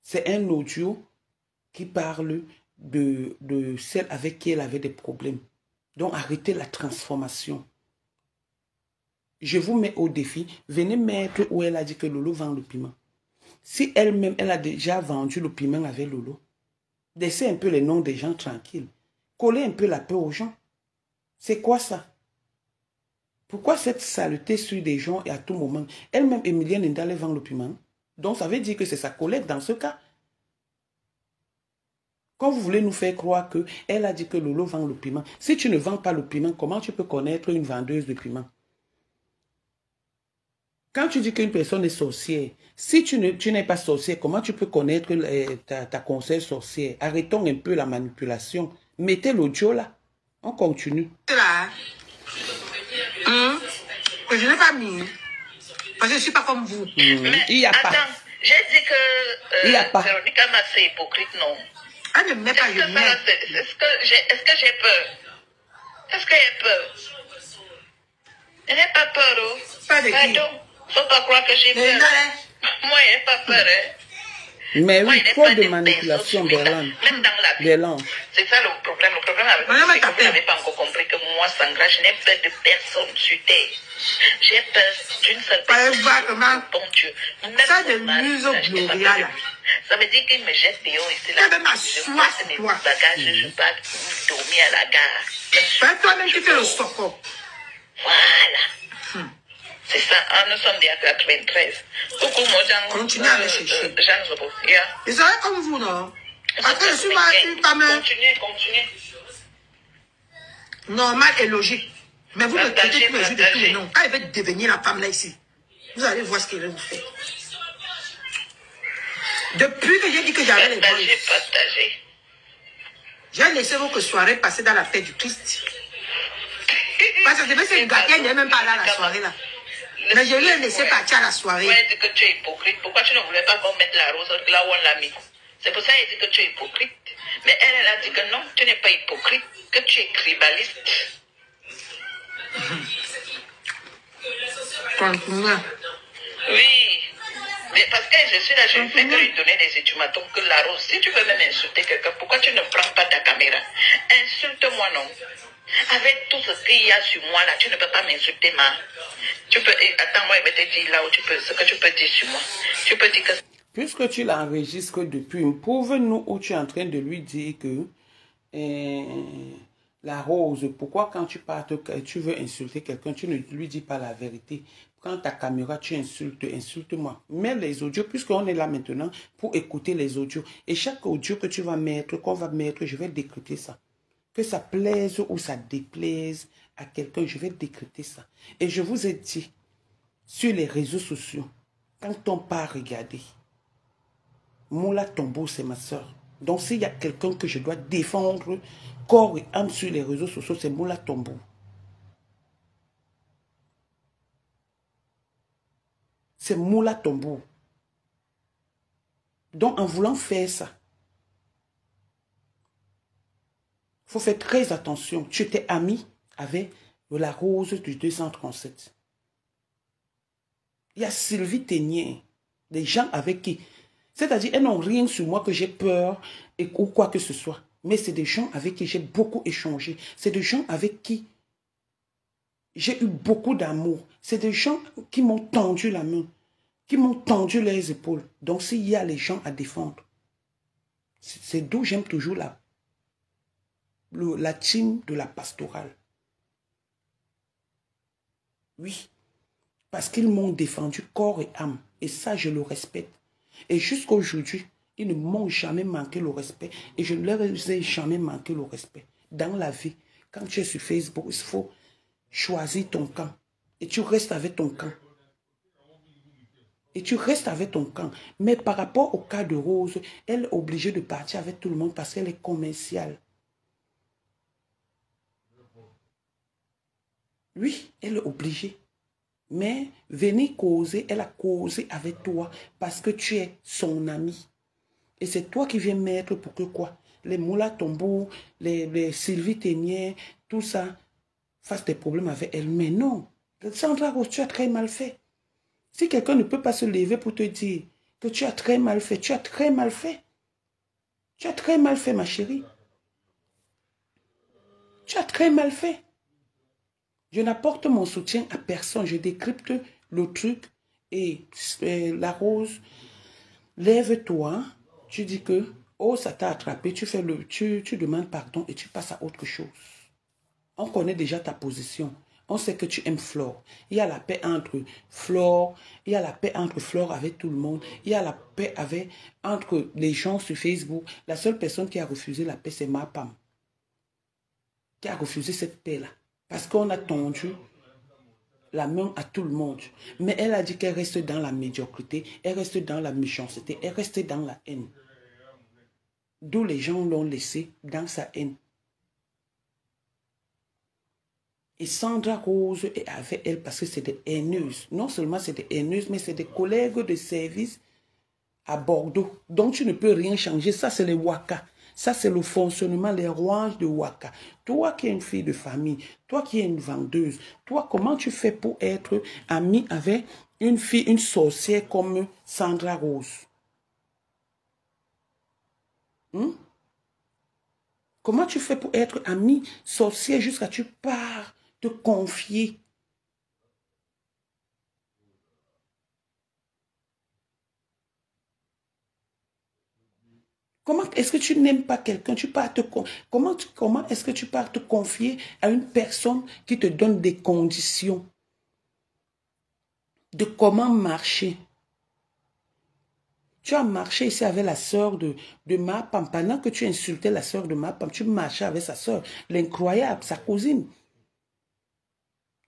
C'est un audio qui parle de, de celle avec qui elle avait des problèmes. Donc arrêtez la transformation. Je vous mets au défi. Venez mettre où elle a dit que Lolo vend le piment. Si elle-même, elle a déjà vendu le piment avec Lolo, laissez un peu les noms des gens tranquilles. Collez un peu la peur aux gens. C'est quoi ça? Pourquoi cette saleté sur des gens et à tout moment? Elle-même, Emilienne Ndale vend le piment. Donc ça veut dire que c'est sa collègue dans ce cas. Quand vous voulez nous faire croire que elle a dit que Lolo vend le piment, si tu ne vends pas le piment, comment tu peux connaître une vendeuse de piment? Quand tu dis qu'une personne est sorcière, si tu ne- tu n'es pas sorcière, comment tu peux connaître euh, ta, ta conseil sorcière? Arrêtons un peu la manipulation. Mettez l'audio là. On continue. là. hein? Hum? Et je n'ai pas mis. Parce que je ne suis pas comme vous. Mais Il y a pas. attends, j'ai dit que euh, Il y a pas. Véronica m'a c'est hypocrite, non. Elle ne met pas, Est-ce je que, ça, mets. est-ce que j'ai est-ce que j'ai peur? Est-ce que j'ai peur? Je n'ai pas peur, oh. Pas de qui? Pardon, faut pas croire que j'ai peur. non, hein. Moi, je n'ai pas peur, hein. Mais Moi, oui, pas de manipulation, suivies. Même dans la vie. C'est ça le problème. Le problème avec vous, c'est que vous n'avez pas encore compris que moi, Sangra, je n'ai peur de personne sur terre. J'ai peur d'une seule personne. vaguement. Bon Dieu. Même Ça, de museau là, je n'ai pas Gloria, là. Ça veut dire qu'il me jette dehors ici. Là. Ma je soif, passe mes toi. bagages, je pars dormir à la gare. Même Fais toi-même, fais le soco. Voilà. C'est ça. Ah, nous sommes déjà 93. Coucou, mon Jean. Continuez à le chercher. euh. Yeah. Et ça est comme vous, non? Que je suis suis quand même Continuez, continuez. normal et logique. Mais vous me traitez tous les jours de tous les noms. Quand elle va devenir la femme là ici, vous allez voir ce qu'elle va vous faire. Depuis que j'ai dit que j'avais les partagez. j'ai laissé vos soirées passer dans la paix du Christ. Parce que devais se gâter, elle n'est même pas là la soirée là. Mais je lui ai laissé partir à la soirée. Ouais, dit que tu es hypocrite. Pourquoi tu ne voulais pas qu'on mette la rose là où on l'a mis? C'est pour ça qu'elle dit que tu es hypocrite. Mais elle, elle a dit que non, tu n'es pas hypocrite, que tu es tribaliste. Continuez. Oui. Mais parce que je suis là, je ne fais que lui donner des ultimatums que la rose. Si tu veux même insulter quelqu'un, pourquoi tu ne prends pas ta caméra? Insulte-moi, non. Avec tout ce qu'il y a sur moi là, tu ne peux pas m'insulter, ma. Tu peux. Attends, moi, je vais te dire là où tu peux, ce que tu peux dire sur moi. Tu peux dire que Puisque tu l'enregistres depuis, prouve-nous où tu es en train de lui dire que euh, la rose, pourquoi quand tu partes, que tu veux insulter quelqu'un, tu ne lui dis pas la vérité? Quand ta caméra, tu insultes, insulte-moi. Mets les audios, puisqu'on est là maintenant pour écouter les audios. Et chaque audio que tu vas mettre, qu'on va mettre, je vais décrypter ça. Que ça plaise ou ça déplaise à quelqu'un, je vais décrypter ça. Et je vous ai dit, sur les réseaux sociaux, quand on part regarder, Moula Tombeau, c'est ma soeur. Donc, s'il y a quelqu'un que je dois défendre corps et âme sur les réseaux sociaux, c'est Moula Tombo. C'est Moula Tombo. Donc, en voulant faire ça, il faut faire très attention. Tu étais ami avec la rose du 237. Il y a Sylvie Ténier, des gens avec qui c'est-à-dire, elles n'ont rien sur moi que j'ai peur ou quoi que ce soit. Mais c'est des gens avec qui j'ai beaucoup échangé. C'est des gens avec qui j'ai eu beaucoup d'amour. C'est des gens qui m'ont tendu la main, qui m'ont tendu les épaules. Donc, s'il y a les gens à défendre, c'est d'où j'aime toujours la, la team de la pastorale. Oui, parce qu'ils m'ont défendu corps et âme. Et ça, je le respecte. Et jusqu'à aujourd'hui, ils ne m'ont jamais manqué le respect et je ne leur ai jamais manqué le respect. Dans la vie, quand tu es sur Facebook, il faut choisir ton camp et tu restes avec ton camp. Et tu restes avec ton camp. Mais par rapport au cas de Rose, elle est obligée de partir avec tout le monde parce qu'elle est commerciale. Oui, elle est obligée. Mais venir causer, elle a causé avec toi parce que tu es son ami. Et c'est toi qui viens mettre pour que quoi? Les Moula Tombo, les, les Sylvie Ténier, tout ça, fassent des problèmes avec elle. Mais non, Sandra Rose, tu as très mal fait. Si quelqu'un ne peut pas se lever pour te dire que tu as très mal fait, tu as très mal fait. Tu as très mal fait, ma chérie. Tu as très mal fait. Je n'apporte mon soutien à personne. Je décrypte le truc et la rose, lève-toi. Tu dis que, oh, ça t'a attrapé. Tu, fais le, tu, tu demandes pardon et tu passes à autre chose. On connaît déjà ta position. On sait que tu aimes Flore. Il y a la paix entre Flore, il y a la paix entre Flore avec tout le monde, il y a la paix avec, entre les gens sur Facebook. La seule personne qui a refusé la paix, c'est ma femme. Qui a refusé cette paix-là. Parce qu'on a tendu la main à tout le monde. Mais elle a dit qu'elle reste dans la médiocrité, elle reste dans la méchanceté, elle reste dans la haine. D'où les gens l'ont laissé dans sa haine. Et Sandra Rose est avec elle parce que c'est des haineuses. Non seulement c'est des haineuses, mais c'est des collègues de service à Bordeaux. Donc tu ne peux rien changer. Ça, c'est les Waka. Ça, c'est le fonctionnement, les rouages de Waka. Toi qui es une fille de famille, toi qui es une vendeuse, toi, comment tu fais pour être amie avec une fille, une sorcière comme Sandra Rose? Hmm? Comment tu fais pour être amie sorcière jusqu'à tu pars te confier? Comment est-ce que tu n'aimes pas quelqu'un? Tu te Comment, comment est-ce que tu pars te confier à une personne qui te donne des conditions? De comment marcher? Tu as marché ici avec la sœur de, de Mapam. Pendant que tu insultais la sœur de Mapam, tu marchais avec sa sœur, l'incroyable, sa cousine.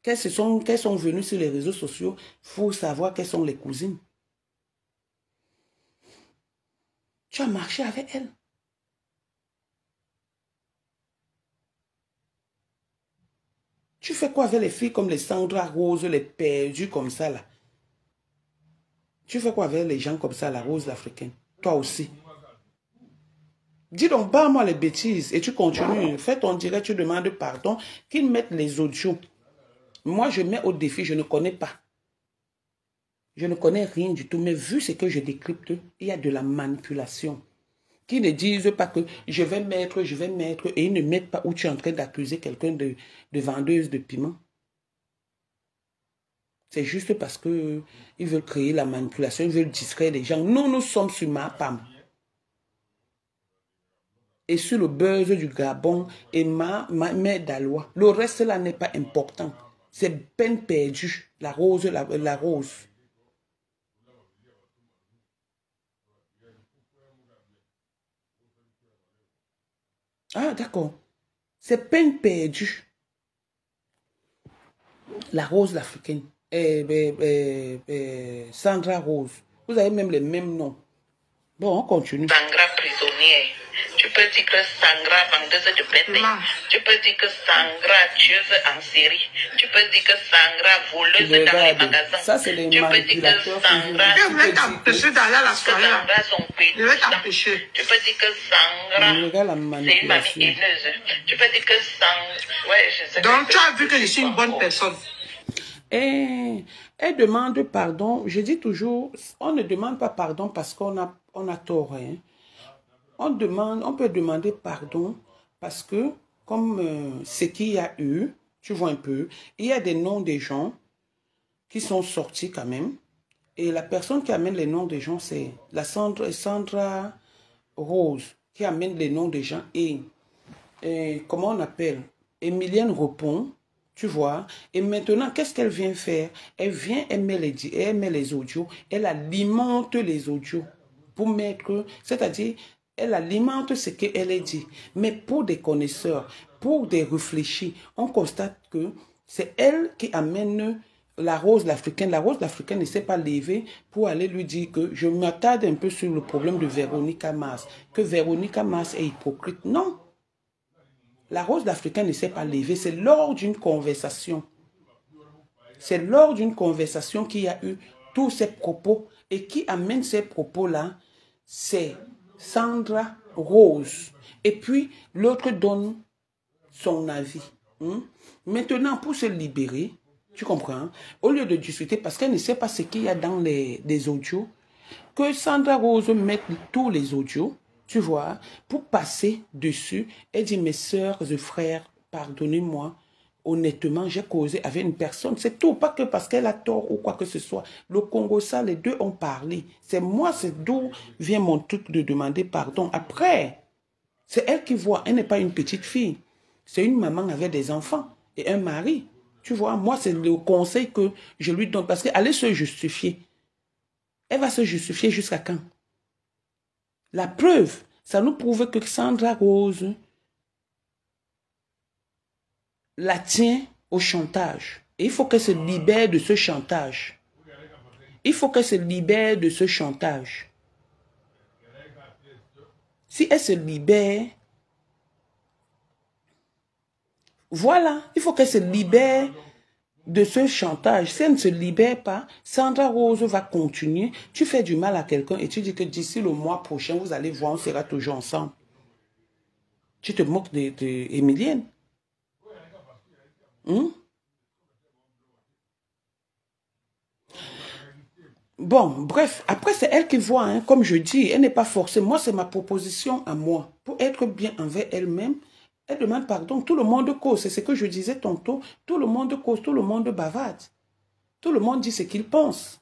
Qu'elles sont, qu'elles sont venues sur les réseaux sociaux, faut savoir quelles sont les cousines. Tu as marché avec elle. Tu fais quoi avec les filles comme les Sandra Rose, les perdus comme ça là? Tu fais quoi avec les gens comme ça, la rose africaine? Toi aussi. Dis donc, pas moi les bêtises et tu continues. Fais ton direct, tu demandes pardon, qu'ils mettent les audios. Moi, je mets au défi, je ne connais pas. Je ne connais rien du tout, mais vu ce que je décrypte, il y a de la manipulation. Qui ne disent pas que je vais mettre, je vais mettre, et ils ne mettent pas où tu es en train d'accuser quelqu'un de, vendeuse de piment. C'est juste parce qu'ils veulent créer la manipulation, ils veulent distraire les gens. Nous, nous sommes sur ma PAM. Et sur le buzz du Gabon et ma, ma mère d'Alois. Le reste là n'est pas important. C'est peine perdue. La rose, la rose. Ah, d'accord. C'est peine perdue. La rose africaine. Eh, eh, eh, Sandra Rose. Vous avez même les mêmes noms. Bon, on continue. Sandra prisonnier. Tu peux dire que Sangra, vendeuse de. Maman. Tu peux dire que Sangra, tueuse en série. Tu peux dire que Sangra, voleuse dans les magasins. ça, c'est les tu peux dire que Sangra, Je voulais t'empêcher d'aller à la que soirée. Je vais t'empêcher. Tu peux dire que Sangra, c'est une mamie haineuse. Tu peux dire que Sangra, ouais, je sais Donc tu as vu que je suis une bonne personne. Et elle demande pardon. Je dis toujours, on ne demande pas pardon parce qu'on a, on a tort. hein. On, demande, on peut demander pardon parce que, comme euh, ce qu'il y a eu, tu vois un peu, il y a des noms des gens qui sont sortis quand même. Et la personne qui amène les noms des gens, c'est la Sandra, Sandra Rose qui amène les noms des gens. Et, comment on appelle? Emilienne répond, tu vois. Et maintenant, qu'est-ce qu'elle vient faire? Elle vient, met, les, elle met les audios, elle alimente les audios pour mettre, c'est-à-dire, elle alimente ce qu'elle dit. Mais pour des connaisseurs, pour des réfléchis, on constate que c'est elle qui amène la rose l'africaine. La rose l'africaine ne s'est pas levée pour aller lui dire que je m'attarde un peu sur le problème de Véronica Mars, que Véronica Mars est hypocrite. Non. La rose d'Africain ne s'est pas levée. C'est lors d'une conversation. C'est lors d'une conversation qu'il y a eu tous ces propos. Et qui amène ces propos-là, c'est Sandra Rose. Et puis, l'autre donne son avis. hein. Maintenant, pour se libérer, tu comprends, au lieu de discuter, parce qu'elle ne sait pas ce qu'il y a dans les, les audios, que Sandra Rose mette tous les audios, tu vois, pour passer dessus et dire mes sœurs et frères, pardonnez-moi, honnêtement, j'ai causé avec une personne, c'est tout, pas que parce qu'elle a tort ou quoi que ce soit. Le Congo, ça, les deux ont parlé. C'est moi, c'est d'où vient mon truc de demander pardon. Après, c'est elle qui voit, elle n'est pas une petite fille. C'est une maman avec des enfants et un mari. Tu vois, moi, c'est le conseil que je lui donne parce qu'elle est se justifier. Elle va se justifier jusqu'à quand? La preuve, ça nous prouve que Sandra Rose la tient au chantage. Il faut qu'elle se libère de ce chantage. Il faut qu'elle se libère de ce chantage. Si elle se libère, voilà, il faut qu'elle se libère de ce chantage. Si elle ne se libère pas, Sandra Rose va continuer. Tu fais du mal à quelqu'un et tu dis que d'ici le mois prochain, vous allez voir, on sera toujours ensemble. Tu te moques de, de. Hein? Bon, bref, après c'est elle qui voit, hein, comme je dis, elle n'est pas forcée. Moi, c'est ma proposition à moi. Pour être bien envers elle-même, elle demande pardon. Tout le monde cause, c'est ce que je disais tantôt. Tout le monde cause, tout le monde bavarde. Tout le monde dit ce qu'il pense.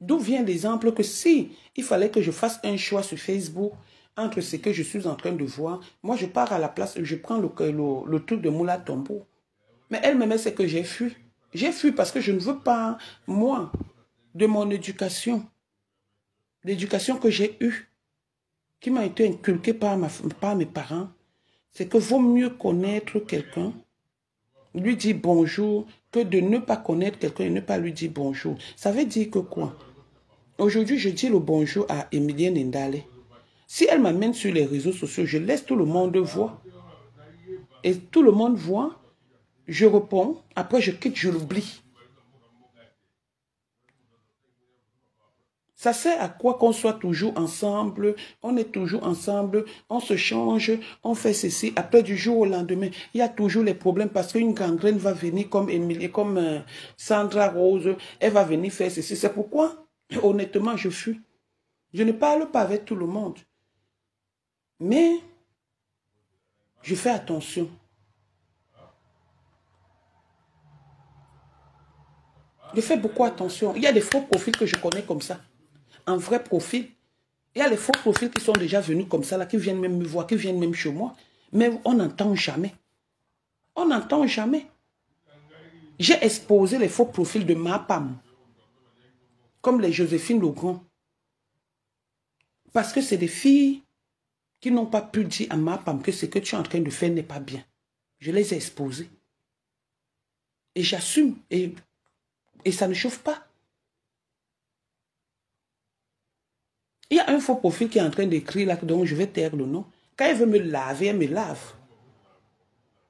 D'où vient l'exemple que si il fallait que je fasse un choix sur Facebook entre ce que je suis en train de voir, moi je pars à la place, je prends le, le, le truc de Moula Tombo. Mais elle me met ce que j'ai fui. J'ai fui parce que je ne veux pas, moi, de mon éducation, l'éducation que j'ai eue, qui m'a été inculquée par, ma, par mes parents, c'est que vaut mieux connaître quelqu'un, lui dire bonjour, que de ne pas connaître quelqu'un et ne pas lui dire bonjour. Ça veut dire que quoi? Aujourd'hui, je dis le bonjour à Emilienne Ndale. Si elle m'amène sur les réseaux sociaux, je laisse tout le monde voir. Et tout le monde voit, je réponds, après je quitte, je l'oublie. Ça sert à quoi qu'on soit toujours ensemble, on est toujours ensemble, on se change, on fait ceci. Après, du jour au lendemain, il y a toujours les problèmes parce qu'une gangrène va venir comme comme euh, Sandra Rose, elle va venir faire ceci. C'est pourquoi, honnêtement, je fuis. Je ne parle pas avec tout le monde. Mais, je fais attention. Je fais beaucoup attention. Il y a des faux profils que je connais comme ça. Un vrai profil. Il y a les faux profils qui sont déjà venus comme ça, là, qui viennent même me voir, qui viennent même chez moi. Mais on n'entend jamais. On n'entend jamais. J'ai exposé les faux profils de ma PAM. Comme les Joséphine Legrand. Parce que c'est des filles qui n'ont pas pu dire à ma PAM que ce que tu es en train de faire n'est pas bien. Je les ai exposées. Et j'assume. Et, et ça ne chauffe pas. Il y a un faux profil qui est en train d'écrire là, donc je vais taire le nom. Quand elle veut me laver, elle me lave.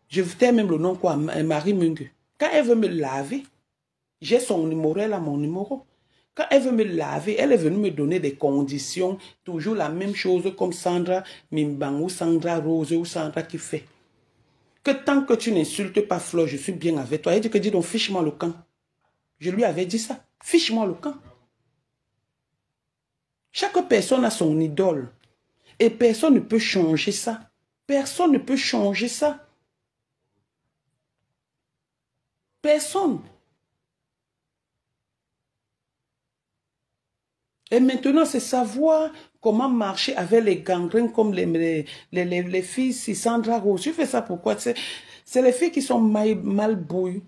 Je taire même le nom quoi, Marie Mungue. Quand elle veut me laver, j'ai son numéro, elle mon numéro. Quand elle veut me laver, elle est venue me donner des conditions, toujours la même chose comme Sandra Mimbang ou Sandra Rose ou Sandra qui fait. Que tant que tu n'insultes pas Flo, je suis bien avec toi. Elle dit que dis donc, fiche-moi le camp. Je lui avais dit ça. Fiche-moi le camp. Chaque personne a son idole. Et personne ne peut changer ça. Personne ne peut changer ça. Personne. Et maintenant, c'est savoir comment marcher avec les gangrènes comme les, les, les, les filles, Sandra Rose. Tu fais ça pourquoi? C'est les filles qui sont mal, mal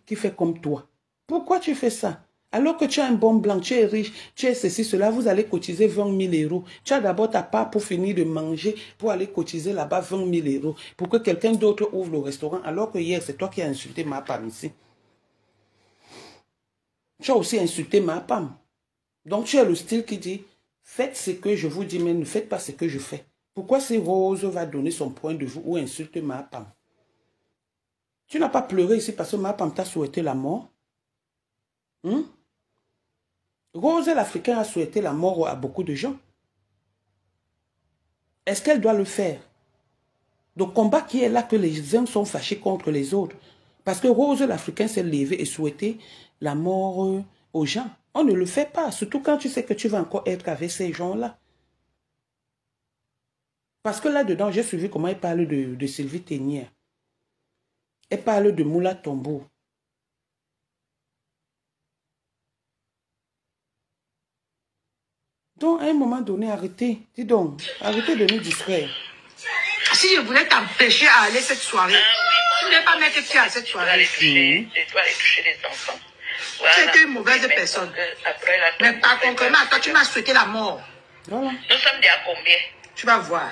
qui font comme toi. Pourquoi tu fais ça? Alors que tu as un bon blanc, tu es riche, tu es ceci, cela, vous allez cotiser 20 000 euros. Tu as d'abord ta part pour finir de manger, pour aller cotiser là-bas 20 000 euros, pour que quelqu'un d'autre ouvre le restaurant, alors que hier, c'est toi qui as insulté ma femme ici. Tu as aussi insulté ma femme. Donc tu as le style qui dit, faites ce que je vous dis, mais ne faites pas ce que je fais. Pourquoi si Rose va donner son point de vue ou insulter ma femme? Tu n'as pas pleuré ici parce que ma femme t'a souhaité la mort? Hmm? Rose l'Africain a souhaité la mort à beaucoup de gens. Est-ce qu'elle doit le faire? Donc combat qui est là que les uns sont fâchés contre les autres. Parce que Rose l'Africain s'est levé et souhaité la mort aux gens. On ne le fait pas, surtout quand tu sais que tu vas encore être avec ces gens-là. Parce que là-dedans, j'ai suivi comment elle parle de, de Sylvie Ténière. Elle parle de Moula Tombeau. Donc, à un moment donné, arrêtez. Dis donc, arrêtez de nous distraire. Si je voulais t'empêcher à aller cette soirée, Ah tu ne voulais pas mettre pied à cette soirée. toucher, tu dois aller toucher les enfants. Tu étais une mauvaise Mais personne. que Après la Mais par concrètement, toi, tu m'as souhaité la mort. Voilà. Nous sommes déjà combien? Tu vas voir.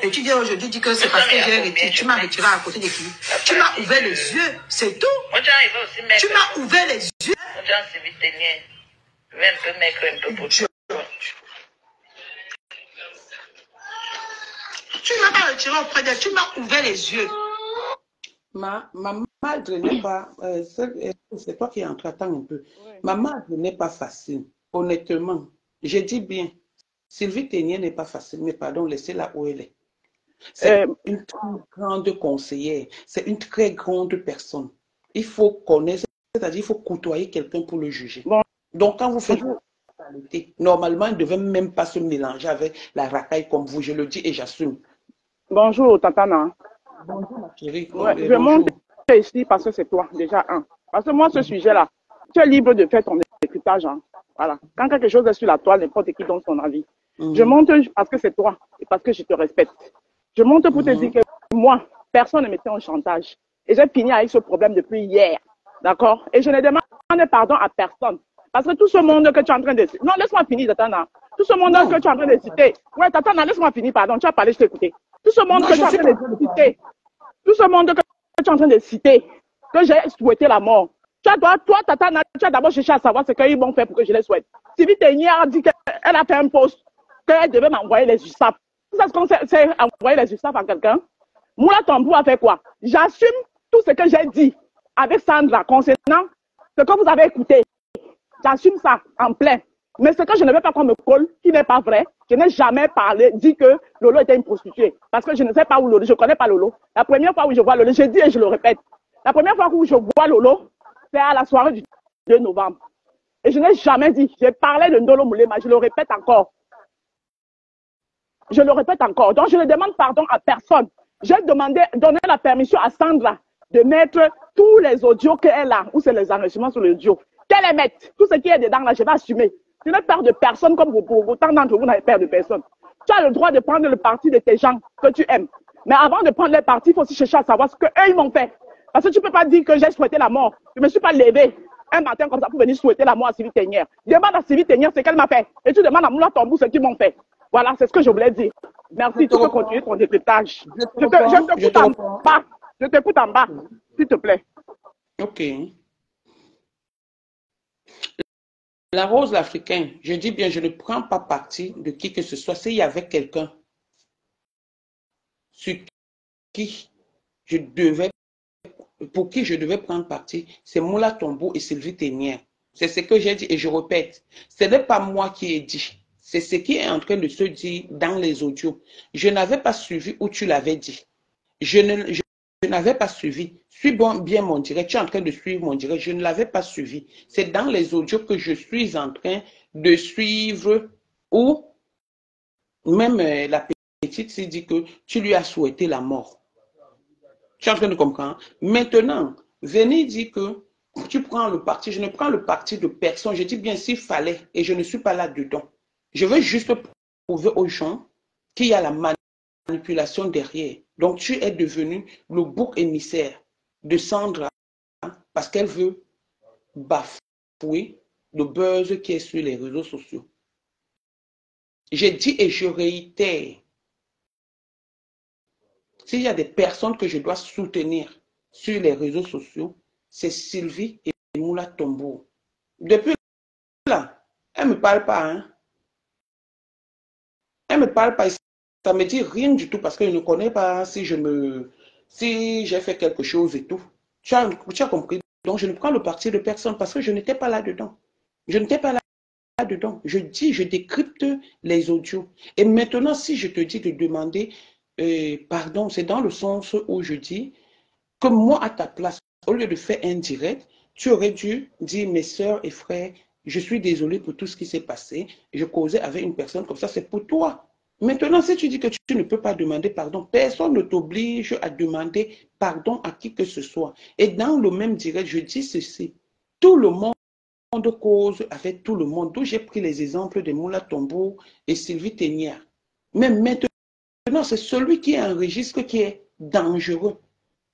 Et tu dis aujourd'hui dis que c'est parce que j'ai retiré. Tu m'as retiré à côté de qui? Tu m'as ouvert les yeux, c'est tout. Moi, tu m'as ouvert les yeux. Un peu mettre un peu pour toi. Tu ne m'as pas retiré auprès d'elle, tu m'as ouvert les yeux. Ma, ma madre n'est pas... euh, c'est euh, c'est toi qui un peu. Ma madre n'est pas facile. Honnêtement, je dis bien. Sylvie Ténier n'est pas facile, mais pardon, laissez-la où elle est. C'est Euh, une très grande conseillère. C'est une très grande personne. Il faut connaître, c'est-à-dire il faut côtoyer quelqu'un pour le juger. Bon. Donc, quand vous faites normalement, il ne devait même pas se mélanger avec la racaille comme vous. Je le dis et j'assume. Bonjour, Tatana. Bonjour, ma chérie. Ouais, je monte bonjour. ici parce que c'est toi, déjà un. Parce que moi, ce sujet-là, tu es libre de faire ton écoutage. Hein. Voilà. Quand quelque chose est sur la toile, n'importe qui donne son avis. Mhm. Je monte parce que c'est toi et parce que je te respecte. Je monte pour te dire que moi, personne ne m'était en chantage. Et j'ai fini avec ce problème depuis hier. D'accord? Et je ne demande pardon à personne. Parce que tout ce monde que tu es en train de... Non, laisse-moi finir, Tatana. Tout ce monde Non. que tu es en train de citer. Ouais, Tatana, laisse-moi finir, pardon. Tu as parlé, je t'ai écouté. Tout ce monde Non, que tu es en train de citer. Tout ce monde que tu es en train de citer. Que j'ai souhaité la mort. Tu as, toi, Tatana, tu as d'abord cherché à savoir ce qu'ils vont faire pour que je les souhaite. Sylvie Ténier a dit qu'elle a fait un post qu'elle devait m'envoyer les qu'on sait, c'est envoyer les USAF à quelqu'un? Moula Tambou a fait quoi? J'assume tout ce que j'ai dit avec Sandra concernant ce que vous avez écouté. J'assume ça en plein. Mais ce que je ne veux pas qu'on me colle, qui n'est pas vrai, je n'ai jamais parlé, dit que Lolo était une prostituée. Parce que je ne sais pas où Lolo, je ne connais pas Lolo. La première fois où je vois Lolo, je dis et je le répète, la première fois où je vois Lolo, c'est à la soirée du 2 novembre. Et je n'ai jamais dit, j'ai parlé de Ndolo Moulema, je le répète encore. Je le répète encore. Donc, je ne demande pardon à personne. J'ai demandé, donné la permission à Sandra de mettre tous les audios qu'elle a, ou c'est les enregistrements sur l'audio, qu'elle les mette. Tout ce qui est dedans là, je vais assumer. Je n'ai peur de personne comme vous, pour autant d'entre vous n'avez peur de personne. Tu as le droit de prendre le parti de tes gens que tu aimes. Mais avant de prendre les partis, il faut aussi chercher à savoir ce qu'eux, ils m'ont fait. Parce que tu ne peux pas dire que j'ai souhaité la mort. Je ne me suis pas levé un matin comme ça pour venir souhaiter la mort à Sylvie Ténière. Demande à Sylvie Ténière ce qu'elle m'a fait. Et tu demandes à Moula Tombou ce qu'ils m'ont fait. Voilà, c'est ce que je voulais dire. Merci, tu peux continuer ton décryptage. Je t'écoute te en bas. Je t'écoute en bas, s'il te plaît. Ok. La rose africaine, je dis bien, je ne prends pas parti de qui que ce soit. S'il y avait quelqu'un sur qui je devais, pour qui je devais prendre parti, c'est Moula Tombo et Sylvie Ténière. C'est ce que j'ai dit et je répète. Ce n'est pas moi qui ai dit. C'est ce qui est en train de se dire dans les audios. Je n'avais pas suivi où tu l'avais dit. Je ne, n'avais pas suivi. Suis bon, bien mon direct. Tu es en train de suivre mon direct. Je ne l'avais pas suivi. C'est dans les audios que je suis en train de suivre où même euh, la petite s'est dit que tu lui as souhaité la mort. Tu es en train de comprendre. Maintenant, venez dire que tu prends le parti. Je ne prends le parti de personne. Je dis bien s'il fallait et je ne suis pas là-dedans. Je veux juste prouver aux gens qu'il y a la manipulation derrière. Donc, tu es devenu le bouc émissaire de Sandra parce qu'elle veut bafouer le buzz qui est sur les réseaux sociaux. J'ai dit et je réitère, s'il y a des personnes que je dois soutenir sur les réseaux sociaux, c'est Sylvie et Moula Tombo. Depuis là, elle ne me parle pas. Hein? Elle ne me parle pas. Ça me dit rien du tout parce qu'elle ne connaît pas si je me, si j'ai fait quelque chose et tout. Tu as, tu as compris. Donc, je ne prends le parti de personne parce que je n'étais pas là-dedans. Je n'étais pas là-dedans. Je dis, je décrypte les audios. Et maintenant, si je te dis de demander euh, pardon, c'est dans le sens où je dis que moi, à ta place, au lieu de faire un direct, tu aurais dû dire, mes soeurs et frères, je suis désolé pour tout ce qui s'est passé. Je causais avec une personne comme ça, c'est pour toi. Maintenant, si tu dis que tu ne peux pas demander pardon, personne ne t'oblige à demander pardon à qui que ce soit. Et dans le même direct, je dis ceci. Tout le monde cause avec tout le monde. D'où j'ai pris les exemples de Moula Tombo et Sylvie Ténière. Mais maintenant, c'est celui qui est un registre qui est dangereux.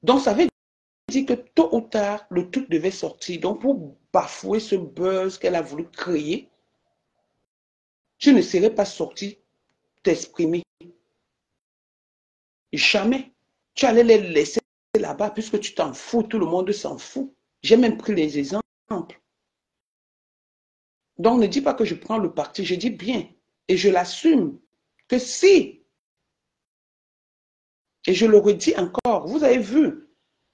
Donc, ça veut dire que tôt ou tard, le truc devait sortir. Donc, pour bafouer ce buzz qu'elle a voulu créer, tu ne serais pas sorti t'exprimer. Jamais. Tu allais les laisser là-bas puisque tu t'en fous, tout le monde s'en fout. J'ai même pris les exemples. Donc ne dis pas que je prends le parti, je dis bien et je l'assume que si, et je le redis encore, vous avez vu,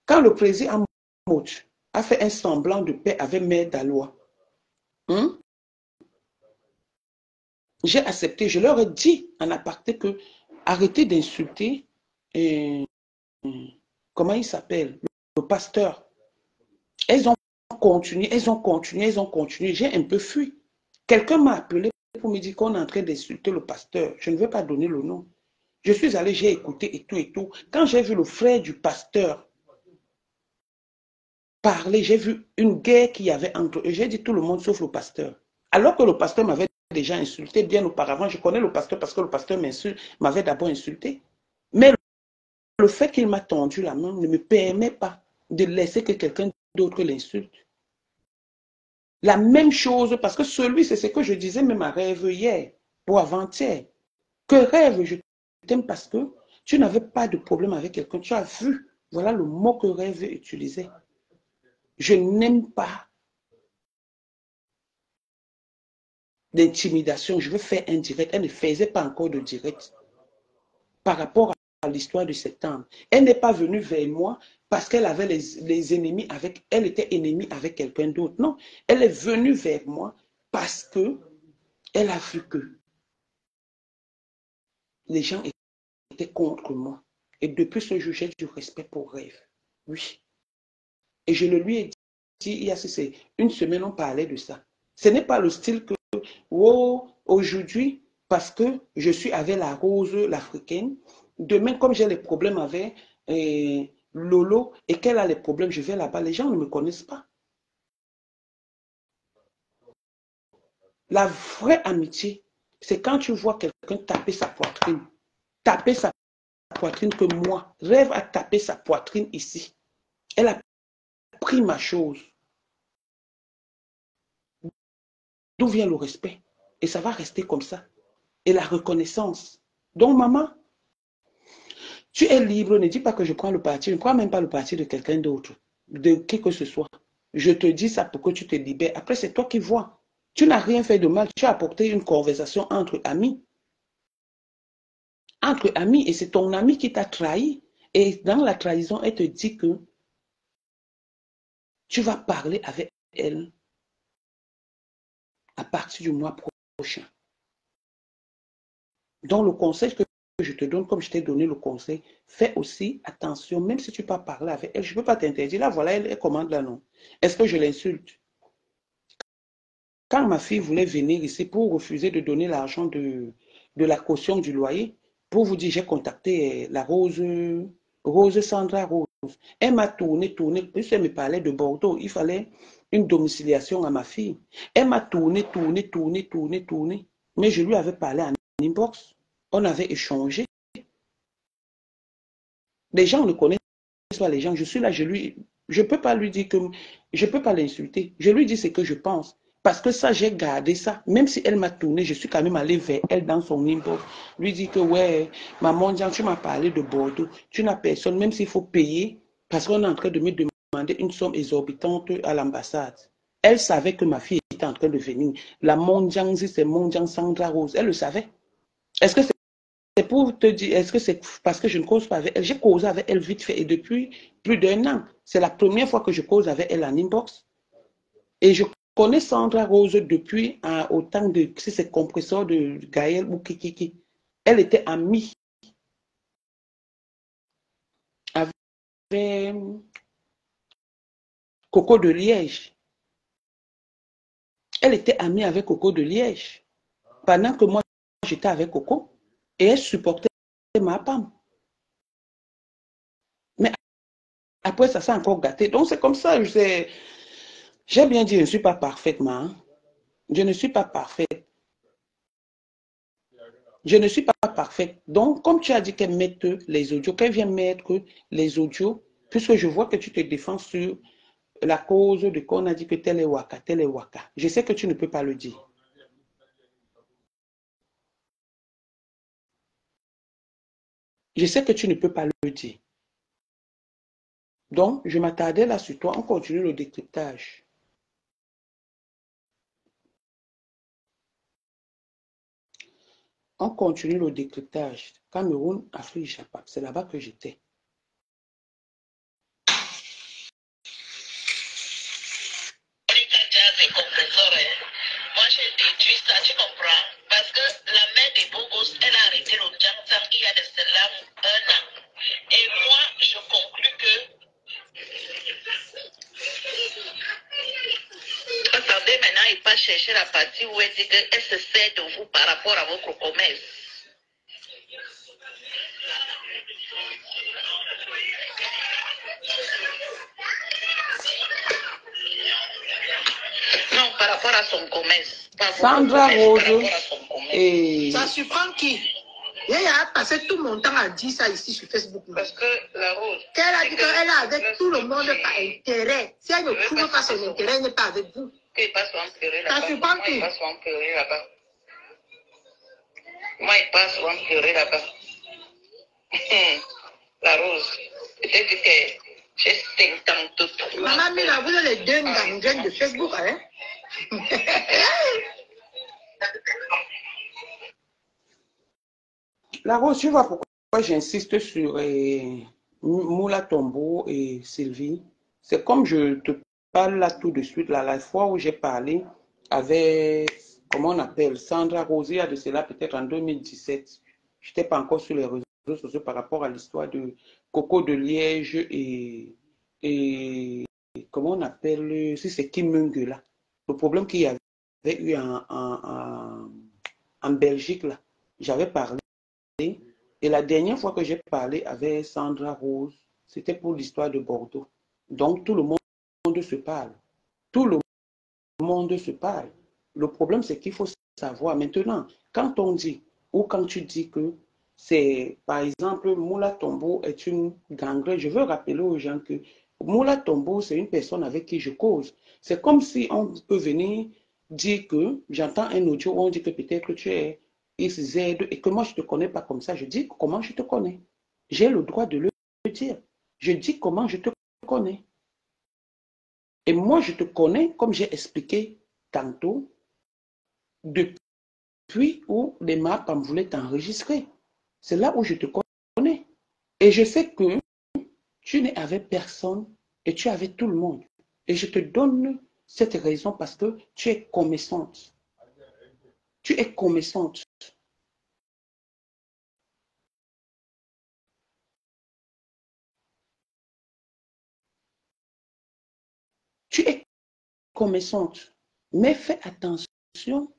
quand le président Amouch a fait un semblant de paix avec Mère Dalois, hein, j'ai accepté, je leur ai dit en aparté que arrêtez d'insulter, comment il s'appelle, le, pasteur. Elles ont continué, elles ont continué, elles ont continué. J'ai un peu fui. Quelqu'un m'a appelé pour me dire qu'on est en train d'insulter le pasteur. Je ne vais pas donner le nom. Je suis allé, j'ai écouté et tout et tout. Quand j'ai vu le frère du pasteur parler, j'ai vu une guerre qu'il y avait entre eux. J'ai dit tout le monde sauf le pasteur. Alors que le pasteur m'avait déjà insulté bien auparavant. Je connais le pasteur parce que le pasteur m'avait d'abord insulté. Mais le fait qu'il m'a tendu la main ne me permet pas de laisser que quelqu'un d'autre l'insulte. La même chose, parce que celui, c'est ce que je disais même à rêve hier ou avant-hier. Que rêve, je t'aime parce que tu n'avais pas de problème avec quelqu'un. Tu as vu, voilà le mot que rêve utilisait. Je n'aime pas d'intimidation. Je veux faire un direct. Elle ne faisait pas encore de direct par rapport à l'histoire de septembre. Elle n'est pas venue vers moi parce qu'elle avait les, ennemis avec, elle était ennemie avec quelqu'un d'autre. Non, elle est venue vers moi parce que elle a vu que les gens étaient contre moi. Et depuis ce jour, j'ai du respect pour Rêve. Oui. Et je le lui ai dit, il y a une semaine, on parlait de ça. Ce n'est pas le style que Oh, aujourd'hui, parce que je suis avec la rose, l'africaine, demain, comme j'ai les problèmes avec eh, Lolo et qu'elle a les problèmes, je vais là-bas, les gens ne me connaissent pas. La vraie amitié, c'est quand tu vois quelqu'un taper sa poitrine, taper sa poitrine que moi, rêve à taper sa poitrine ici. Elle a pris ma chose. D'où vient le respect? Et ça va rester comme ça. Et la reconnaissance. Donc, maman, tu es libre, ne dis pas que je prends le parti, je ne prends même pas le parti de quelqu'un d'autre, de qui que ce soit. Je te dis ça pour que tu te libères. Après, c'est toi qui vois. Tu n'as rien fait de mal. Tu as apporté une conversation entre amis. Entre amis. Et c'est ton ami qui t'a trahi. Et dans la trahison, elle te dit que tu vas parler avec elle à partir du mois prochain. Donc, le conseil que je te donne, comme je t'ai donné le conseil, fais aussi attention, même si tu pas parler avec elle, je ne peux pas t'interdire. Là, voilà, elle, commande là, non. Est-ce que je l'insulte? Quand ma fille voulait venir ici pour refuser de donner l'argent de, de la caution du loyer, pour vous dire, j'ai contacté la Rose, Rose Sandra Rose. Elle m'a tourné, tourné, puisqu'elle me parlait de Bordeaux, il fallait une domiciliation à ma fille. Elle m'a tourné, tourné, tourné, tourné, tourné. Mais je lui avais parlé en inbox. On avait échangé. Les gens ne connaissent pas les gens. Je suis là, je lui, je peux pas lui dire que, je peux pas l'insulter. Je lui dis ce que je pense. Parce que ça, j'ai gardé ça. Même si elle m'a tourné, je suis quand même allé vers elle dans son inbox. Lui dit que, ouais, maman, tu m'as parlé de Bordeaux. Tu n'as personne, même s'il faut payer, parce qu'on est en train de me demander une somme exorbitante à l'ambassade. Elle savait que ma fille était en train de venir. La Mondianzi, c'est Mondiang Sandra Rose. Elle le savait. Est-ce que c'est pour te dire, est-ce que c'est parce que je ne cause pas avec elle? J'ai causé avec elle vite fait et depuis plus d'un an. C'est la première fois que je cause avec elle en inbox. Et je connais Sandra Rose depuis hein, au temps de si c'est compresseur de Gaël ou Kikiki. Elle était amie avec Coco de Liège. Elle était amie avec Coco de Liège. Pendant que moi, j'étais avec Coco. Et elle supportait ma femme. Mais après, ça s'est encore gâté. Donc, c'est comme ça. J'ai bien dit, je ne suis pas parfaitement. Hein. Je ne suis pas parfaite. Je ne suis pas parfaite. Donc, comme tu as dit qu'elle mette les audios, qu'elle vient mettre les audios, puisque je vois que tu te défends sur la cause de qu'on a dit que tel est Waka, tel est Waka. Je sais que tu ne peux pas le dire. Je sais que tu ne peux pas le dire. Donc, je m'attardais là sur toi. On continue le décryptage. On continue le décryptage. Cameroun, Afrique, Japon. C'est là-bas que j'étais. Chercher la partie où elle dit qu'elle se sert de vous par rapport à votre commerce. Non, par rapport à son commerce. Sandra Rose et Ça surprend qui? Il a passé tout mon temps à dire ça ici sur Facebook. Parce que la rose. Qu'elle a dit que qu'elle est avec tout le monde par intérêt. Si elle ne trouve pas son intérêt, elle n'est pas avec vous. Qu'il passe souvent pleurer là-bas. Moi, il passe souvent pleurer là-bas. Moi, il passe souvent pleurer là-bas. La rose. Peut-être que j'ai 53 Maman Mila, vous êtes les deux gangrènes de Facebook, hein? La Rose, tu vois pourquoi j'insiste sur euh, Moula Tombo et Sylvie? C'est comme je te parle là tout de suite, là, la fois où j'ai parlé avec, comment on appelle, Sandra Rose, il y a de cela peut-être en 2017. Je n'étais pas encore sur les réseaux sociaux par rapport à l'histoire de Coco de Liège et, et comment on appelle, si c'est Kim Mungue là. Le problème qu'il y avait eu en, en, en Belgique là, j'avais parlé. Et la dernière fois que j'ai parlé avec Sandra Rose, c'était pour l'histoire de Bordeaux. Donc tout le monde se parle. Tout le monde se parle. Le problème, c'est qu'il faut savoir maintenant, quand on dit ou quand tu dis que c'est, par exemple, Moula Tombo est une gangrène, je veux rappeler aux gens que Moula Tombo, c'est une personne avec qui je cause. C'est comme si on peut venir dire que j'entends un audio où on dit que peut-être tu es Z et que moi je ne te connais pas comme ça. Je dis comment je te connais. J'ai le droit de le dire. Je dis comment je te connais. Et moi je te connais, comme j'ai expliqué tantôt, depuis où les MAPAM voulaient t'enregistrer. C'est là où je te connais. Et je sais que tu n'es avec personne et tu es avec tout le monde. Et je te donne cette raison parce que tu es commerçante. Tu es commerçante. Tu es commerçante. Mais fais attention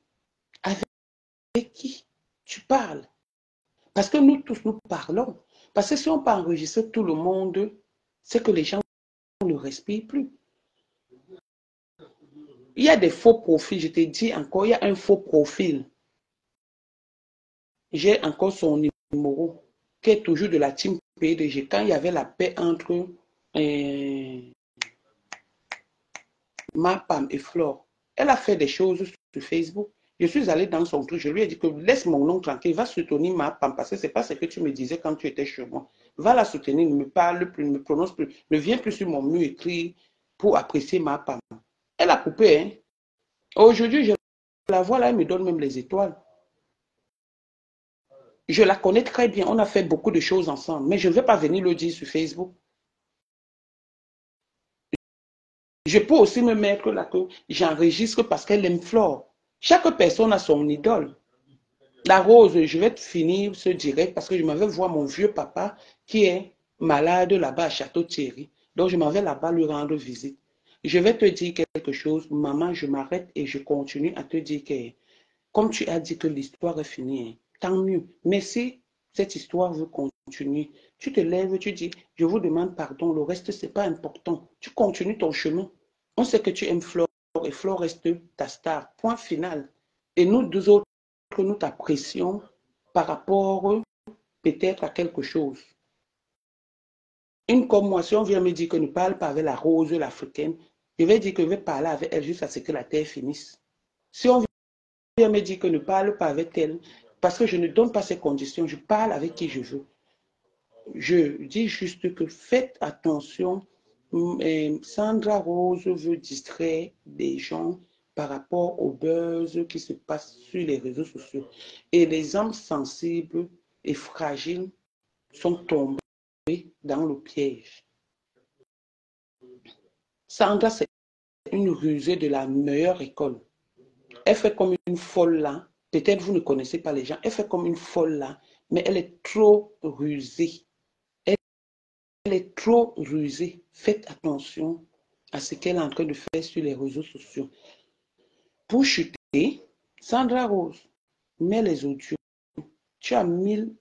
avec qui tu parles. Parce que nous tous, nous parlons. Parce que si on peut enregistrer tout le monde, c'est que les gens ne respirent plus. Il y a des faux profils, je te dis encore, il y a un faux profil. J'ai encore son numéro, qui est toujours de la team PDG. Quand il y avait la paix entre euh, ma Pam et Flore, elle a fait des choses sur Facebook. Je suis allé dans son truc, je lui ai dit que laisse mon nom tranquille, va soutenir ma Pam, parce que ce n'est pas ce que tu me disais quand tu étais chez moi. Va la soutenir, ne me parle plus, ne me prononce plus, ne viens plus sur mon mur écrit pour apprécier ma Pam. Elle a coupé, hein. Aujourd'hui, je la vois là, elle me donne même les étoiles. Je la connais très bien, on a fait beaucoup de choses ensemble, mais je ne vais pas venir le dire sur Facebook. Je peux aussi me mettre là que j'enregistre parce qu'elle aime Flore. Chaque personne a son idole. La rose, je vais finir ce direct parce que je m'en vais voir mon vieux papa qui est malade là-bas à Château-Thierry. Donc, je m'en vais là-bas lui rendre visite. Je vais te dire quelque chose, maman, je m'arrête et je continue à te dire que, comme tu as dit que l'histoire est finie, hein, tant mieux. Mais si cette histoire veut continuer, tu te lèves, tu dis, je vous demande pardon, le reste, ce n'est pas important. Tu continues ton chemin. On sait que tu aimes Flore et Flore reste ta star. Point final. Et nous deux autres, nous t'apprécions par rapport peut-être à quelque chose. Une comme moi, si on vient me dire que ne parle pas avec la rose, l'africaine, je vais dire que je vais parler avec elle jusqu'à ce que la terre finisse. Si on vient me dire que ne parle pas avec elle, parce que je ne donne pas ces conditions, je parle avec qui je veux. Je dis juste que faites attention. Sandra Rose veut distraire des gens par rapport au buzz qui se passe sur les réseaux sociaux. Et les âmes sensibles et fragiles sont tombés dans le piège. Sandra, c'est une rusée de la meilleure école. Elle fait comme une folle là. Peut-être vous ne connaissez pas les gens. Elle fait comme une folle là, mais elle est trop rusée. Elle, est trop rusée. Faites attention à ce qu'elle est en train de faire sur les réseaux sociaux. Pour chuter, Sandra Rose, mets les audios. Tu as 1000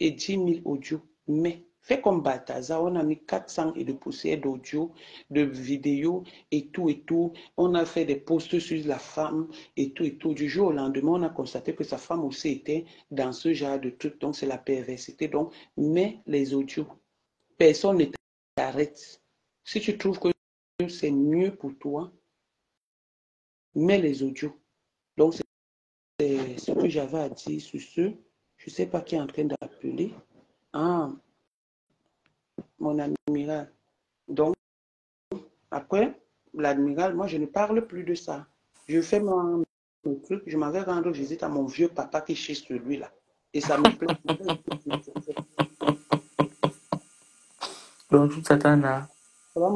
et 10 000 audios, mais Fais comme Balthazar, on a mis 400 et de poussière d'audio, de vidéos et tout et tout. On a fait des posts sur la femme et tout et tout. Du jour au lendemain, on a constaté que sa femme aussi était dans ce genre de truc. Donc, c'est la perversité. Donc, mets les audios. Personne ne t'arrête. Si tu trouves que c'est mieux pour toi, mets les audios. Donc, c'est ce que j'avais à dire sur ce. Je ne sais pas qui est en train d'appeler. Ah, mon admiral. Donc, après, l'admiral, moi, je ne parle plus de ça. Je fais mon, truc, je m'en vais rendre visite à mon vieux papa qui chez celui-là. Et ça me plaît. Bonjour, Tatana. Ça va,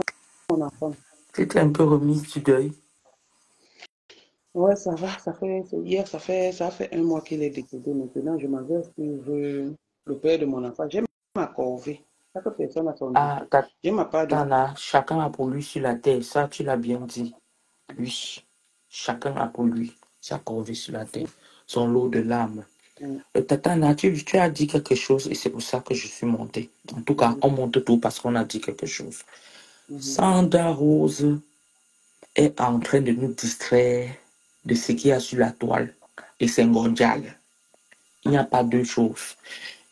mon enfant? Tu étais un peu remise du deuil. Ouais, ça va. Ça fait, hier, ça fait, ça fait un mois qu'il est décédé. Maintenant, je m'en vais suivre le père de mon enfant. J'aime ma corvée. Chaque personne a son Ah, Je ma part de chacun a pour lui sur la terre. Ça, tu l'as bien dit. Oui, chacun a pour lui sa corvée sur la terre. Son lot de larmes. Mm. Euh, Tatana, tu, as dit quelque chose et c'est pour ça que je suis monté. En tout cas, on monte tout parce qu'on a dit quelque chose. mhm. Sandra Rose est en train de nous distraire de ce qu'il y a sur la toile. Et c'est mondial. Il n'y a pas deux choses.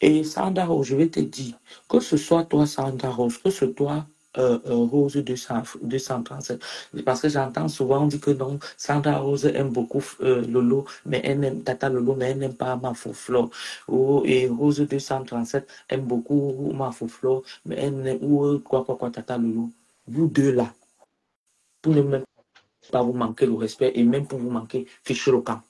Et Sandra Rose, je vais te dire, que ce soit toi, Sandra Rose, que ce soit euh, euh, Rose 200 237, parce que j'entends souvent dire que non, Sandra Rose aime beaucoup euh, Lolo, mais elle aime Tata Lolo, mais elle n'aime pas Mafouflo. Ou, et Rose 237 aime beaucoup Mafouflo, mais elle n'aime, ou euh, quoi, quoi, quoi, Tata Lolo. Vous deux là, pour ne même pas vous manquer le respect et même pour vous manquer, fichez le camp.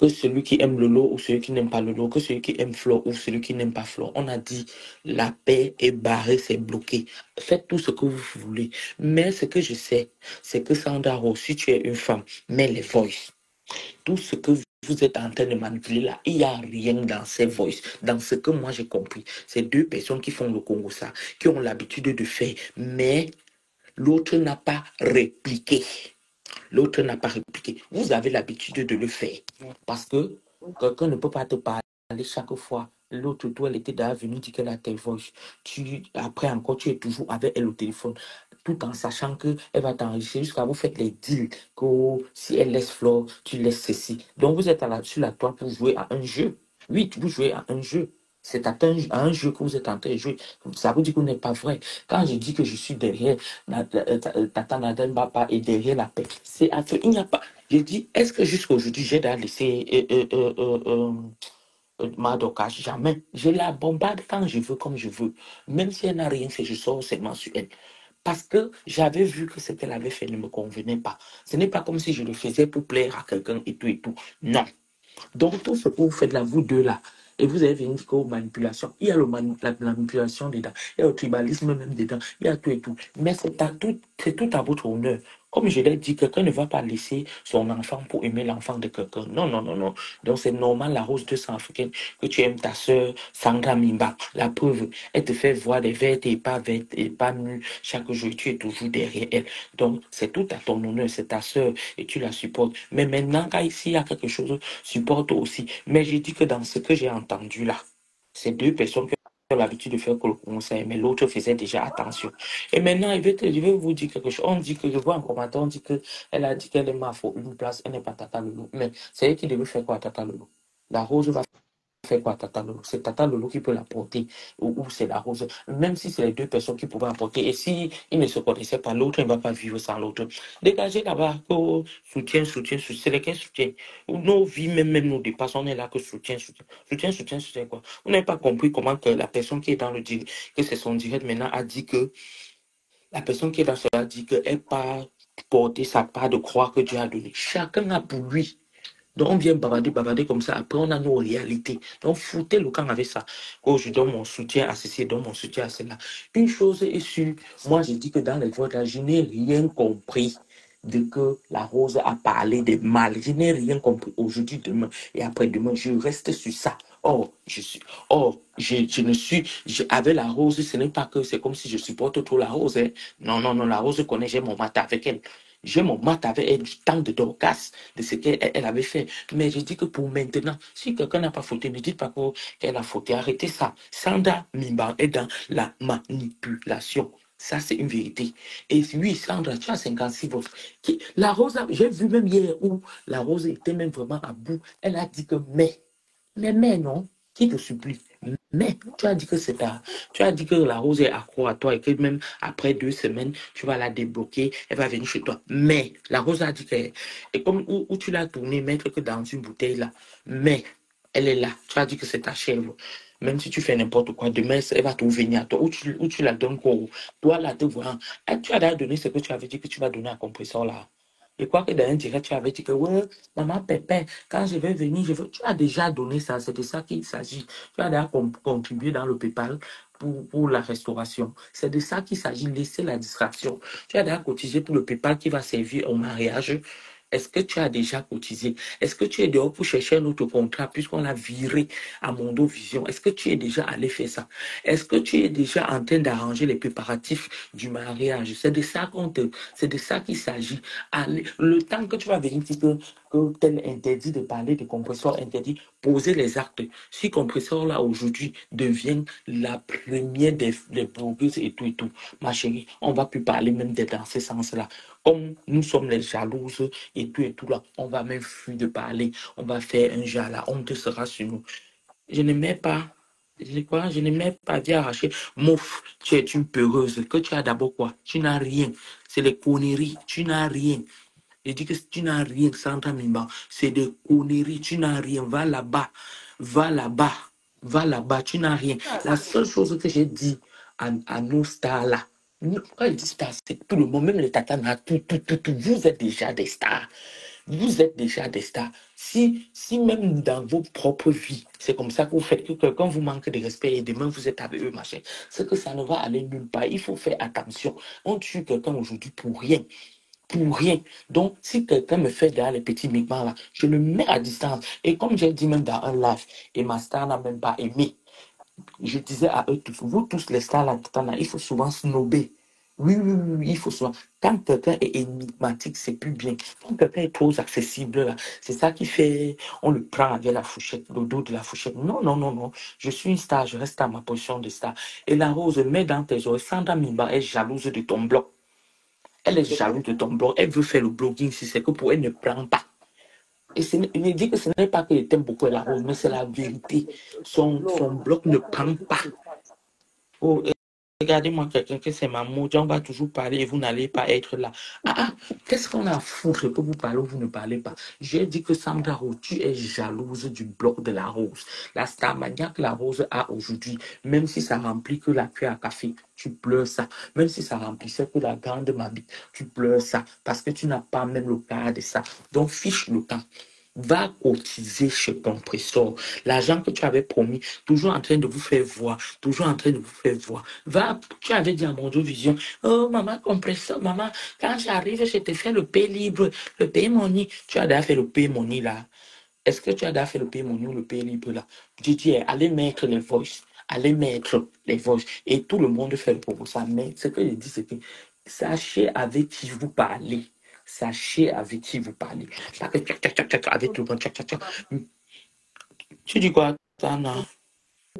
Que celui qui aime le lot ou celui qui n'aime pas le lot, que celui qui aime Flo ou celui qui n'aime pas Flo. On a dit la paix est barrée, c'est bloqué. Faites tout ce que vous voulez. Mais ce que je sais, c'est que Sandra Rose, si tu es une femme, mets les voices. Tout ce que vous êtes en train de manipuler là, il n'y a rien dans ces voices, dans ce que moi j'ai compris. C'est deux personnes qui font le Congo ça, qui ont l'habitude de faire, mais l'autre n'a pas répliqué. L'autre n'a pas répliqué. Vous avez l'habitude de le faire. Parce que quelqu'un ne peut pas te parler chaque fois. L'autre, toi, elle était déjà venue dire qu'elle a tes voix. Tu, après encore, tu es toujours avec elle au téléphone, tout en sachant qu'elle va t'enregistrer jusqu'à vous faire les deals. Que si elle laisse Flore, tu laisses ceci. Donc, vous êtes à la, sur la toile pour jouer à un jeu. Oui, vous jouez à un jeu. C'est à un, un jeu que vous êtes en train de jouer. Ça vous dit vous n'êtes pas vrai. Quand je dis que je suis derrière euh, euh, Tata Nadine Bapa et derrière la paix, c'est à il n'y a pas. Je dis, est-ce que jusqu'à aujourd'hui, j'ai laissé euh, euh, euh, euh, Madoka? Jamais. Je la bombarde quand je veux, comme je veux. Même si elle n'a rien fait, je sors seulement sur elle. Parce que j'avais vu que ce qu'elle avait fait ne me convenait pas. Ce n'est pas comme si je le faisais pour plaire à quelqu'un et tout et tout. Non. Donc, tout ce que vous faites là, vous deux là, et vous avez venu qu'aux manipulations. Il y a le la, la manipulation dedans, il y a le tribalisme même dedans, il y a tout et tout. Mais c'est tout à votre honneur. Comme je l'ai dit, quelqu'un ne va pas laisser son enfant pour aimer l'enfant de quelqu'un. Non, non, non, non. Donc c'est normal, la rose de sang africaine, que tu aimes ta soeur Sandra Mimba. La preuve, elle te fait voir des vertes et pas vertes et pas nues chaque jour. Tu es toujours derrière elle. Donc c'est tout à ton honneur, c'est ta soeur et tu la supportes. Mais maintenant, quand ici il y a quelque chose, supporte aussi. Mais j'ai dit que dans ce que j'ai entendu là, c'est deux personnes l'habitude de faire que le conseil, mais l'autre faisait déjà attention. Et maintenant, je vais, vous dire quelque chose. On dit que, je vois un commentaire, on dit qu'elle a dit qu'elle est ma faut une place, elle n'est pas Tata Lolo. Mais c'est elle qui devait faire quoi Tata Lolo? La rose va faire quoi Tata Lolo? C'est Tata Lolo qui peut l'apporter, ou, ou c'est la rose. Même si c'est les deux personnes qui pouvaient apporter, et si ils ne se connaissaient pas, l'autre ne va pas vivre sans l'autre. Dégagez là-bas, que soutien, soutien, soutien, c'est lesquels soutien Nos vies, même, même nos dépasses, on est là que soutien, soutien. Soutien, soutien, soutien, quoi? Vous n'avez pas compris comment que la personne qui est dans le direct, que c'est son direct maintenant, a dit que la personne qui est dans cela dit qu'elle n'a pas porté sa part de croire que Dieu a donné. Chacun a pour lui. Donc on vient bavarder, bavarder comme ça. Après, on a nos réalités. Donc foutez le camp avec ça. Oh, je donne mon soutien à ceci, je donne mon soutien à cela. Une chose est sûre, moi j'ai dit que dans les votes là, je n'ai rien compris de que la rose a parlé de mal. Je n'ai rien compris aujourd'hui, demain et après-demain. Je reste sur ça. Oh, je suis, oh, je, je ne suis, je- avec la rose, ce n'est pas que c'est comme si je supporte trop la rose. hein. Non, non, non, la rose connaît, j'ai mon mat avec elle. J'ai mon mat avec elle du temps de Dorcas, de ce qu'elle elle avait fait. Mais je dis que pour maintenant, si quelqu'un n'a pas fauté, ne dites pas que- qu'elle a fauté. Arrêtez ça. Sandra Mimba est dans la manipulation. Ça, c'est une vérité. Et oui, Sandra, tu as 56 votes. Qui- La rose, j'ai vu même hier où la rose était même vraiment à bout. Elle a dit que mais, mais, mais non, qui te supplie? Mais tu as dit que c'est ta, tu as dit que la rose est accro à toi et que même après deux semaines, tu vas la débloquer, elle va venir chez toi. Mais la rose a dit que, et comme où, où tu l'as tournée, mettre que dans une bouteille là. Mais elle est là. Tu as dit que c'est ta chèvre. Même si tu fais n'importe quoi, demain, elle va tout venir à toi. Où tu, tu la donnes quoi Toi, là, te voyant. Eh, Tu as déjà donné ce que tu avais dit que tu vas donner à compresseur là. Je crois que dans un direct, tu avais dit que, ouais, maman Pépin, quand je vais venir, je veux... tu as déjà donné ça. C'est de ça qu'il s'agit. Tu as déjà contribué dans le PayPal pour, pour la restauration. C'est de ça qu'il s'agit. Laisser la distraction. Tu as déjà cotisé pour le PayPal qui va servir au mariage. Est-ce que tu as déjà cotisé? Est-ce que tu es dehors pour chercher un autre contrat puisqu'on l'a viré à Mondo Vision Est-ce que tu es déjà allé faire ça? Est-ce que tu es déjà en train d'arranger les préparatifs du mariage? C'est de ça qu'on te, c'est de ça qu'il s'agit. Le temps que tu vas venir dire que, que tel interdit de parler de compresseur interdit, poser les actes. Si compresseur là aujourd'hui devient la première des, des blogueuses et tout et tout, ma chérie, on va plus parler même de dans ce sens-là. Comme nous sommes les jalouses tout et tout là, on va même fuir de parler. On va faire un genre la honte sera sur nous. Je mets pas. Je quoi? Je ne mets pas bien arraché. Mouf, tu es une peureuse. Que tu as d'abord quoi? Tu n'as rien. C'est les conneries. Tu n'as rien. Je dis que tu n'as rien, Sandra Mimba. C'est des conneries. Tu n'as rien. Va là-bas. Va là-bas. Va là-bas. Tu n'as rien. La seule chose que j'ai dit à, à nos stars là, quand je dis stars, c'est tout le monde, même les tatanas, tout, tout, tout, tout. Vous êtes déjà des stars. Vous êtes déjà des stars. Si, si même dans vos propres vies, c'est comme ça que vous faites, que quelqu'un vous manque de respect et demain vous êtes avec eux, machin, c'est que ça ne va aller nulle part. Il faut faire attention. On tue quelqu'un aujourd'hui pour rien. Pour rien. Donc, si quelqu'un me fait derrière les petits migments là, je le mets à distance. Et comme j'ai dit même dans un live, et ma star n'a même pas aimé, je disais à eux tous, vous tous les stars là, il faut souvent snober. Oui, oui, oui, oui, il faut souvent. Quand quelqu'un est énigmatique, c'est plus bien. Quand quelqu'un est trop accessible, là, c'est ça qui fait, on le prend avec la fourchette, le dos de la fourchette. Non, non, non, non. Je suis une star, je reste à ma position de star. Et la rose, mets dans tes oreilles. Sandra Mimba est jalouse de ton blog. Elle est jalouse de ton blog. Elle veut faire le blogging si c'est que pour elle ne prend pas. Et il dit que ce n'est pas qu'elle t'aime beaucoup la rose, mais c'est la vérité. Son, son blog ne prend pas. Oh, regardez-moi quelqu'un que c'est ma mojo, on va toujours parler et vous n'allez pas être là. Ah, ah, qu'est-ce qu'on a foutre que vous parlez ou vous ne parlez pas? J'ai dit que Sandra tu es jalouse du bloc de la rose. La starmania que la rose a aujourd'hui, même si ça remplit que la cuillère à café, tu pleures ça. Même si ça remplissait que la grande mabie, tu pleures ça. Parce que tu n'as pas même le cas de ça. Donc, fiche le temps. Va cotiser ton trésor. L'argent que tu avais promis, toujours en train de vous faire voir, toujours en train de vous faire voir. Va, tu avais dit à mon Vision, oh maman, compresseur, maman, quand j'arrive, je te fais le paie libre, le paie money. Tu as déjà fait le paie money là. Est-ce que tu as déjà fait le paie money ou le paie libre là? Eh, allez mettre les voices, allez mettre les voices. Et tout le monde fait le proposal. Mais ce que je dis, c'est que sachez avec qui vous parlez. Sachez avec qui vous parlez. Pas que tchac, tchac, tchac, tchac, avec tout le monde, tchac, tchac, tchac. Tu dis quoi, Tana?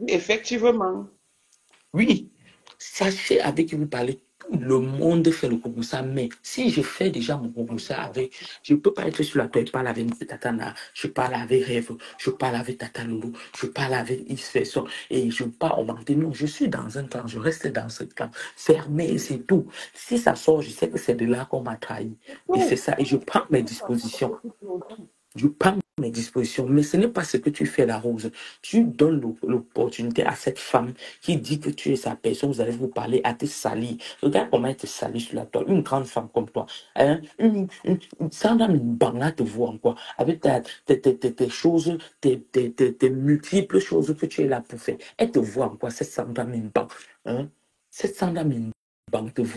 Effectivement. Oui, sachez avec qui vous parlez. Le monde fait le concours mais si je fais déjà mon concours avec, je ne peux pas être sur la toile, je parle avec Tatana, je parle avec Rêve, je parle avec Tata Lolo, je parle avec Isfeson, et je au Martin. Non, je suis dans un camp, je reste dans ce camp, fermé, c'est tout. Si ça sort, je sais que c'est de là qu'on m'a trahi. Et c'est ça, et je prends mes dispositions. Je prends mes dispositions, mais ce n'est pas ce que tu fais, la rose. Tu donnes l'op- l'opportunité à cette femme qui dit que tu es sa personne, vous allez vous parler, à te salir. Regarde comment elle te salit sur la toile. Une grande femme comme toi. Hein? Une, une, une, Mbanga te voit encore. Avec ta, tes, tes, tes, tes choses, tes, tes, multiples choses que tu es là pour faire. Elle te voit encore, cette Sandra Mbanga. Hein? Cette Sandra Mbanga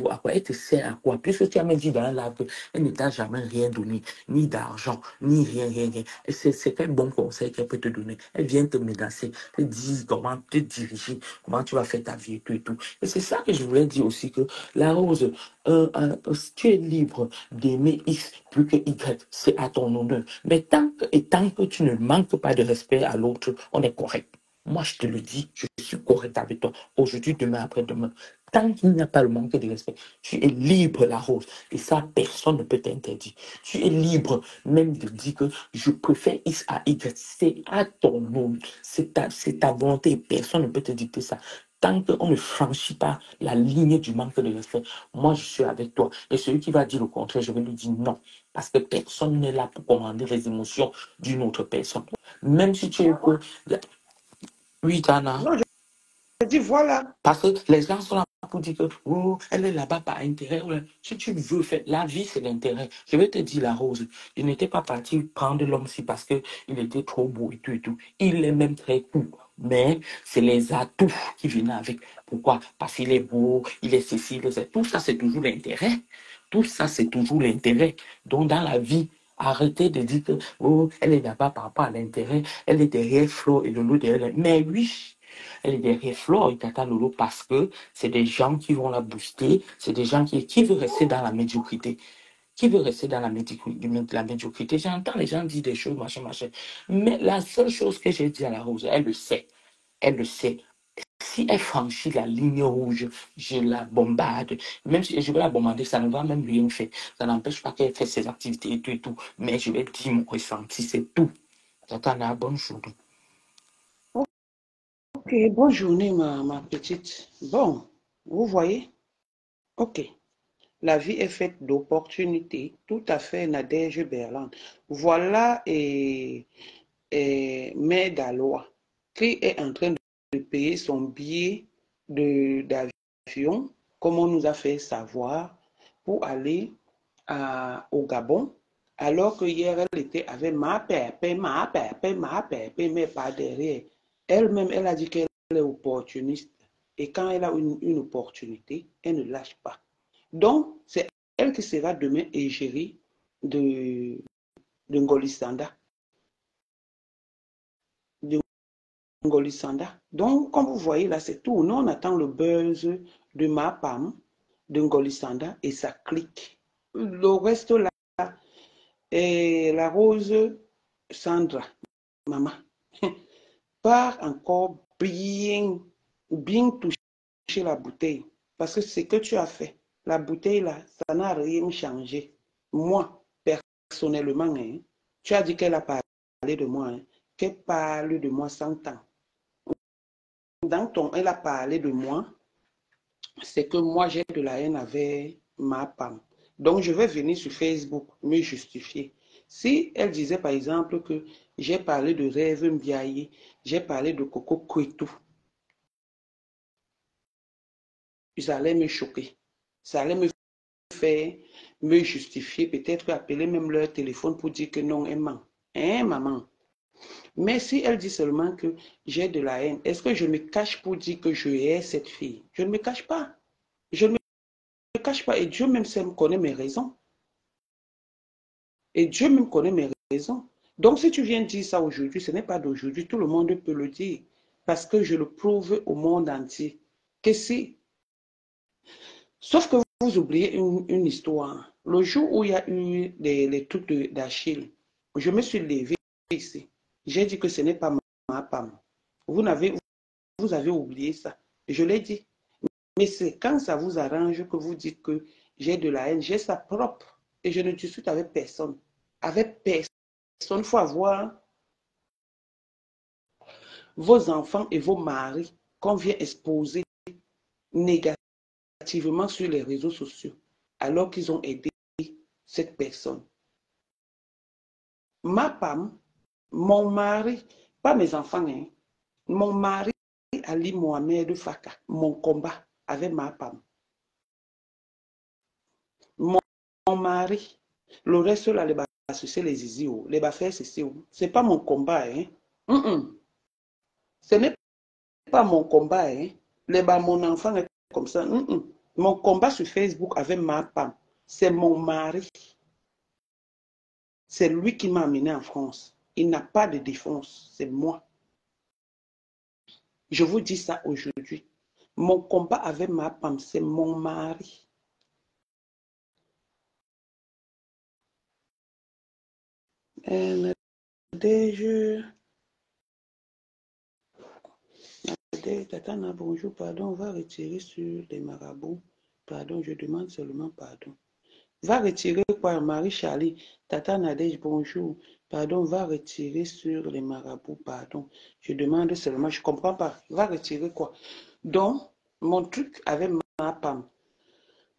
à quoi Elle te sert à quoi? Puisque tu as même dit dans la qu'elle ne t'a jamais rien donné, ni d'argent, ni rien, rien, rien. C'est quel bon conseil qu'elle peut te donner. Elle vient te menacer, te dire comment te diriger, comment tu vas faire ta vie et tout et tout. Et c'est ça que je voulais dire aussi que la rose, euh, euh, tu es libre d'aimer X plus que Y, c'est à ton honneur. Mais tant que, et tant que tu ne manques pas de respect à l'autre, on est correct. Moi, je te le dis, je suis correct avec toi. Aujourd'hui, demain, après-demain. Tant qu'il n'y a pas le manque de respect, tu es libre, la rose. Et ça, personne ne peut t'interdire. Tu es libre même de dire que je préfère X à Y. C'est à ton nom. C'est ta, ta volonté. Personne ne peut te dicter ça. Tant qu'on ne franchit pas la ligne du manque de respect, moi, je suis avec toi. Et celui qui va dire le contraire, je vais lui dire non. Parce que personne n'est là pour commander les émotions d'une autre personne. Même si tu es... Oui, Tana. Non, je je dis voilà. Parce que les gens sont là pour dire que oh, elle est là-bas par intérêt. Si tu veux faire, la vie c'est l'intérêt. Je vais te dire la rose. Je n'étais pas parti prendre l'homme si parce que il était trop beau et tout et tout. Il est même très cool. Mais c'est les atouts qui viennent avec. Pourquoi? Parce qu'il est beau, il est ceci, il est ça. Tout ça c'est toujours l'intérêt. Tout ça c'est toujours l'intérêt. Donc dans la vie, Arrêtez de dire que oh, elle est là-bas par rapport à l'intérêt, elle est derrière Flo et Lolo derrière. Mais oui, elle est derrière Flo et Tata Lolo parce que c'est des gens qui vont la booster, c'est des gens qui, qui veulent rester dans la médiocrité. Qui veut rester dans la la médiocrité J'entends les gens dire des choses, machin, machin. Mais la seule chose que j'ai dit à la Rose, elle le sait. Elle le sait. Si elle franchit la ligne rouge, je la bombarde. Même si je vais la bombarder, ça ne va même rien faire. Ça n'empêche pas qu'elle fait ses activités et tout et tout. Mais je vais dire mon ressenti, c'est tout. Tata Na, bonne journée. Ok, bonne journée, ma, ma petite. Bon, vous voyez? Ok. La vie est faite d'opportunités. Tout à fait, Nadège Berland. Voilà et, et Mère qui est en train de payer son billet de- d'avion, comme on nous a fait savoir, pour aller au Gabon Alors que hier, elle était avec ma pépé, ma pépé, ma pépé, mais pas derrière. Elle-même, elle a dit qu'elle est opportuniste. Et quand elle a une, une opportunité, elle ne lâche pas. Donc, c'est elle qui sera demain égérie de, de. De Ngolistanda. Donc, comme vous voyez là, c'est tout. Nous, on attend le buzz de ma PAM, de Ngolistanda, et ça clique. Le reste là, la rose Sandra, maman, part encore bien, bien toucher la bouteille. Parce que ce que tu as fait, la bouteille là, ça n'a rien changé. Moi, personnellement, hein, tu as dit qu'elle a parlé de moi, hein, qu'elle parle de moi 100 ans. Elle a parlé de moi, c'est que moi j'ai de la haine avec ma femme. Donc je vais venir sur Facebook me justifier. Si elle disait par exemple que j'ai parlé de rêve Mbiaye, j'ai parlé de Coco Kwetou, ça allait me choquer. Ça allait me faire me justifier, peut-être appeler même leur téléphone pour dire que non, elle ment. Hein, maman? Mais si elle dit seulement que j'ai de la haine, est-ce que je me cache pour dire que je hais cette fille? Je ne me cache pas. Je ne me cache pas. Et Dieu même connaît mes raisons. Et Dieu même connaît mes raisons. Donc si tu viens dire ça aujourd'hui, ce n'est pas d'aujourd'hui. Tout le monde peut le dire. Parce que je le prouve au monde entier. Que si. Sauf que vous oubliez une, histoire. Le jour où il y a eu les, les trucs d'Achille, je me suis levé ici. J'ai dit que ce n'est pas ma, femme. Vous, n'avez, vous avez oublié ça. Je l'ai dit. Mais c'est quand ça vous arrange que vous dites que j'ai de la haine. J'ai ça propre. Et je ne discute avec personne. Avec personne. Il faut avoir vos enfants et vos maris qu'on vient exposer négativement sur les réseaux sociaux alors qu'ils ont aidé cette personne. Ma femme, mon mari, pas mes enfants, hein, mon mari, Ali Mohamed Faka, mon combat avec ma femme. Mon, mari, le reste là, les c'est les isios, les faire c'est C'est pas mon combat, hein. Mm -mm. Ce n'est pas mon combat, hein. Les mon enfant est comme ça. -mm. Mon combat sur Facebook avec ma femme, c'est mon mari. C'est lui qui m'a amené en France. Il n'a pas de défense, c'est moi. Je vous dis ça aujourd'hui. Mon combat avec ma femme, c'est mon mari. Tatana, bonjour, pardon, on va retirer sur les marabouts. Pardon, je demande seulement pardon. Va retirer quoi, Marie-Charlie? Tata Nadège, bonjour. Pardon, va retirer sur les marabouts, pardon. Je demande seulement, je comprends pas. Va retirer quoi? Donc, mon truc avec ma femme,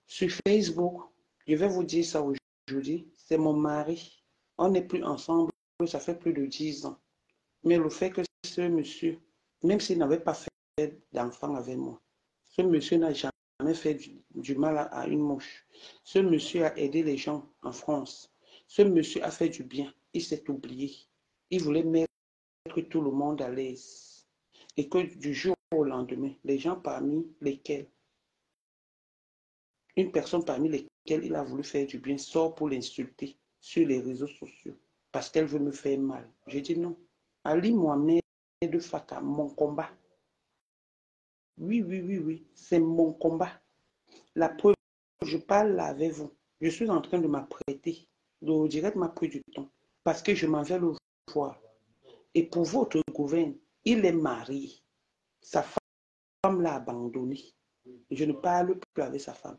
sur Facebook, je vais vous dire ça aujourd'hui, c'est mon mari. On n'est plus ensemble, ça fait plus de 10 ans. Mais le fait que ce monsieur, même s'il n'avait pas fait d'enfant avec moi, ce monsieur n'a jamais fait du, du mal à, à une mouche. Ce monsieur a aidé les gens en France. Ce monsieur a fait du bien. Il s'est oublié. Il voulait mettre tout le monde à l'aise. Et que du jour au lendemain, les gens parmi lesquels, une personne parmi lesquelles il a voulu faire du bien sort pour l'insulter sur les réseaux sociaux parce qu'elle veut me faire mal. J'ai dit non. Ali Mohamed de Faka, mon combat. Oui, oui, oui, oui, c'est mon combat. La preuve, je parle avec vous. Je suis en train de m'apprêter. Le direct m'a pris du temps parce que je m'en vais le voir. Et pour votre gouvernement, il est marié. Sa femme l'a abandonné. Je ne parle plus avec sa femme.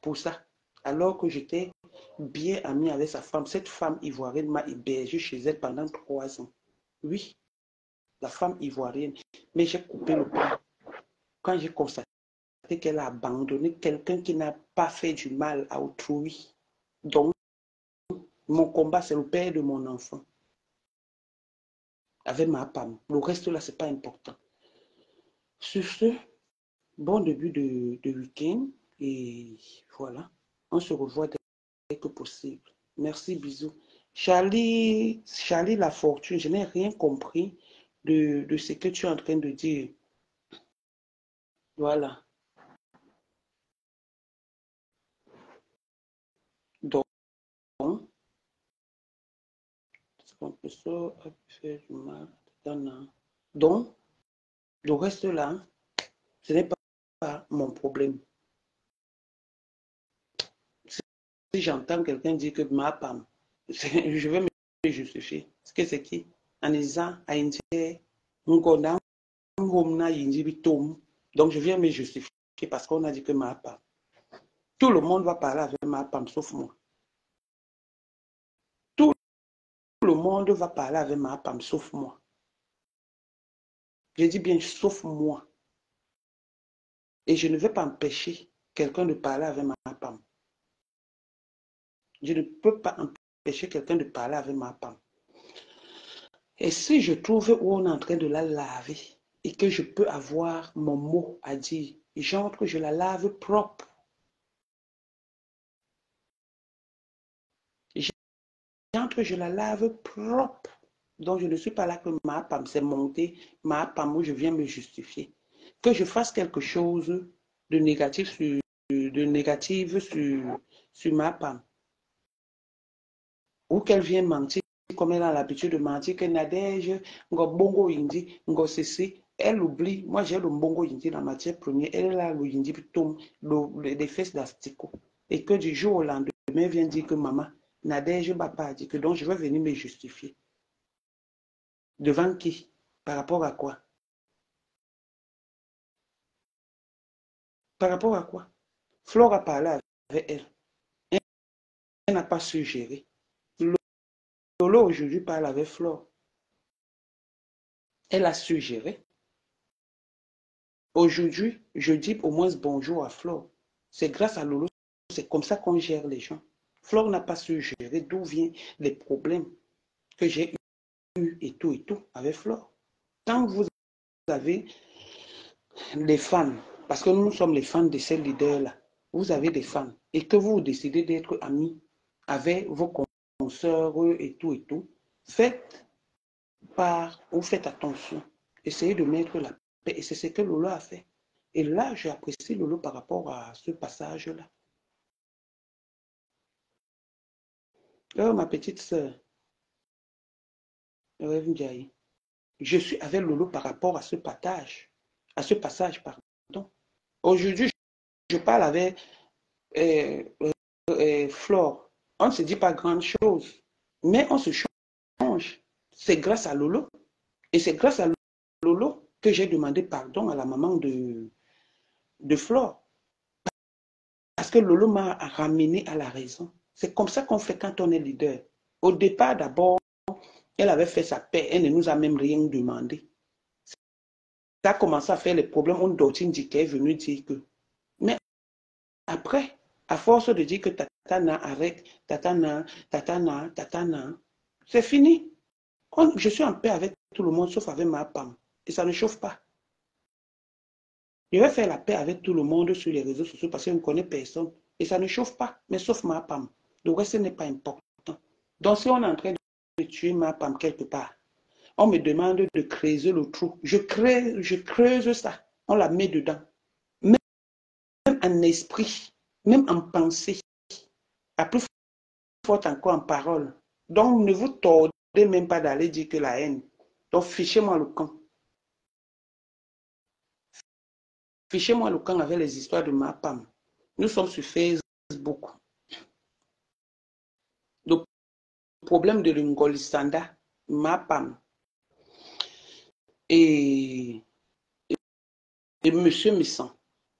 Pour ça, alors que j'étais bien ami avec sa femme, cette femme ivoirienne m'a hébergé chez elle pendant trois ans. Oui, la femme ivoirienne. Mais j'ai coupé le pas quand j'ai constaté qu'elle a abandonné quelqu'un qui n'a pas fait du mal à autrui. Donc, mon combat, c'est le père de mon enfant. Avec ma femme. Le reste, là, c'est pas important. Sur ce, bon début de, de week-end. Et voilà, on se revoit dès que possible. Merci, bisous. Charlie, Charlie La Fortune, je n'ai rien compris de, de ce que tu es en train de dire. Voilà. Donc, Donc, le reste là, ce n'est pas, mon problème. Si j'entends quelqu'un dire que ma c'est- je vais me justifier. Ce que c'est qui? Anisa, Aïndie, Ngona, Ngomna, Yindi, Bitom. Donc, je viens me justifier parce qu'on a dit que ma femme. Tout le monde va parler avec ma femme, sauf moi. Va parler avec ma femme, sauf moi. Je dis bien, sauf moi. Et je ne vais pas empêcher quelqu'un de parler avec ma femme. Je ne peux pas empêcher quelqu'un de parler avec ma femme. Et si je trouve où on est en train de la laver et que je peux avoir mon mot à dire, j'entre, je la lave propre. J'entre, je la lave propre. Donc je ne suis pas là que ma femme s'est montée, ma femme où je viens me justifier. Que je fasse quelque chose de négatif sur, de négative sur, sur ma femme. Ou qu'elle vienne mentir comme elle a l'habitude de mentir, que Nadège, ngo bongo indi, ngo ceci, elle oublie. Moi, j'ai le bongo indi dans la matière première. Elle a le indi plutôt le, les fesses d'asticot. Et que du jour au lendemain, vient dire que maman, Nadège va pas dit que donc je vais venir me justifier. Devant qui? Par rapport à quoi? Par rapport à quoi? Flore a parlé avec elle. Elle, n'a pas su gérer. Lolo aujourd'hui parle avec Flore. Elle a su gérer. Aujourd'hui, je dis au moins bonjour à Flore. C'est grâce à Lolo, c'est comme ça qu'on gère les gens. Flore n'a pas su gérer d'où viennent les problèmes que j'ai eu et tout et tout avec Flore. Quand vous avez les fans, parce que nous sommes les fans de ces leaders-là, vous avez des fans et que vous décidez d'être amis avec vos consoeurs et tout et tout, faites par ou faites attention. Essayez de mettre la paix. Et c'est ce que Lolo a fait. Et là, j'apprécie Lolo par rapport à ce passage-là. Oh, ma petite sœur, Ndiaye, je suis avec Lolo par rapport à ce partage, à ce passage, pardon. Aujourd'hui, je parle avec euh, euh, euh, Flore. On ne se dit pas grand chose, mais on se change. C'est grâce à Lolo. Et c'est grâce à Lolo que j'ai demandé pardon à la maman de, de Flore. Parce que Lolo m'a ramené à la raison. C'est comme ça qu'on fait quand on est leader. Au départ, d'abord, elle avait fait sa paix. Elle ne nous a même rien demandé. Ça a commencé à faire les problèmes. On dit qu'elle est venue dire que. Mais après, à force de dire que Tatana arrête, Tatana, Tatana, Tatana, c'est fini. Je suis en paix avec tout le monde sauf avec ma femme. Et ça ne chauffe pas. Je vais faire la paix avec tout le monde sur les réseaux sociaux parce que je ne connais personne. Et ça ne chauffe pas, mais sauf ma femme. Le reste n'est pas important. Donc si on est en train de tuer ma femme quelque part, on me demande de creuser le trou. Je creuse, je creuse ça. On la met dedans. Même en esprit, même en pensée. À plus forte encore en parole. Donc ne vous tordez même pas d'aller dire que la haine. Donc fichez-moi le camp. Fichez-moi le camp avec les histoires de ma femme. Nous sommes sur Facebook. Le problème de l'Ingolistanda, ma femme et, et, et Monsieur Messan.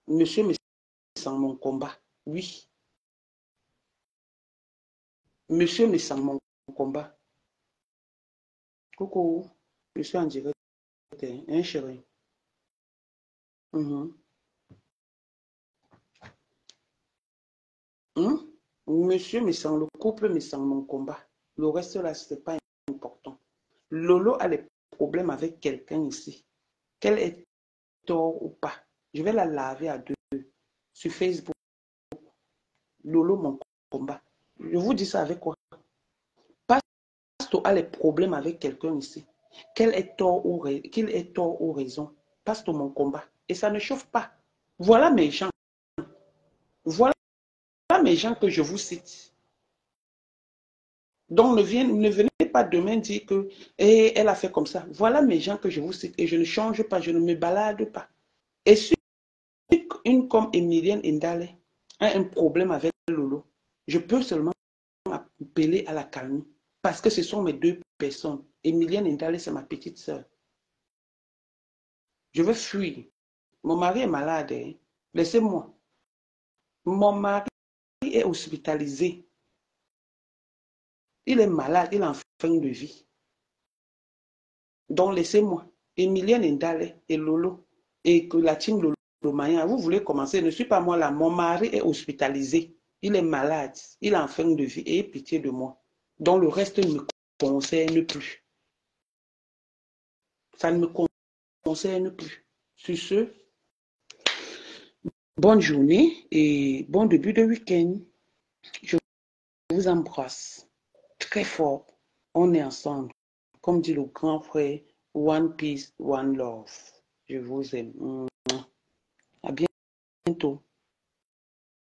Monsieur Messan, mon combat. Oui. Monsieur Messan, mon combat. Coucou. Je suis en direct. Hein, chérie? Mhm. Hein? Monsieur le couple Messan, mon combat. Le reste là, ce n'est pas important. Lolo a les problèmes avec quelqu'un ici. Qu'elle est tort ou pas. Je vais la laver à deux sur Facebook. Lolo, mon combat. Je vous dis ça avec quoi? Pasteur a les problèmes avec quelqu'un ici. Est tort ou, qu'il est tort ou raison. Pasteur, mon combat. Et ça ne chauffe pas. Voilà mes gens. Voilà mes gens que je vous cite. Donc ne, ne venez pas demain dire que Eh, elle a fait comme ça. Voilà mes gens que je vous cite. Et je ne change pas, je ne me balade pas. Et si une comme Emilienne Indale a un problème avec Lolo, je peux seulement appeler à la calme. Parce que ce sont mes deux personnes. Emilienne Indale, c'est ma petite sœur. Je veux fuir. Mon mari est malade. hein. Laissez-moi. Mon mari est hospitalisé. Il est malade, il est en fin de vie. Donc laissez-moi. Emilienne Ndale et Lolo et que la team Lolo Maya, vous voulez commencer, ne suis pas moi là. Mon mari est hospitalisé. Il est malade. Il est en fin de vie et ayez pitié de moi. Donc le reste ne me concerne plus. Ça ne me con- concerne plus. Sur ce, bonne journée et bon début de week-end. Je vous embrasse très fort. On est ensemble. Comme dit le grand frère, One Peace, One Love. Je vous aime. À bientôt.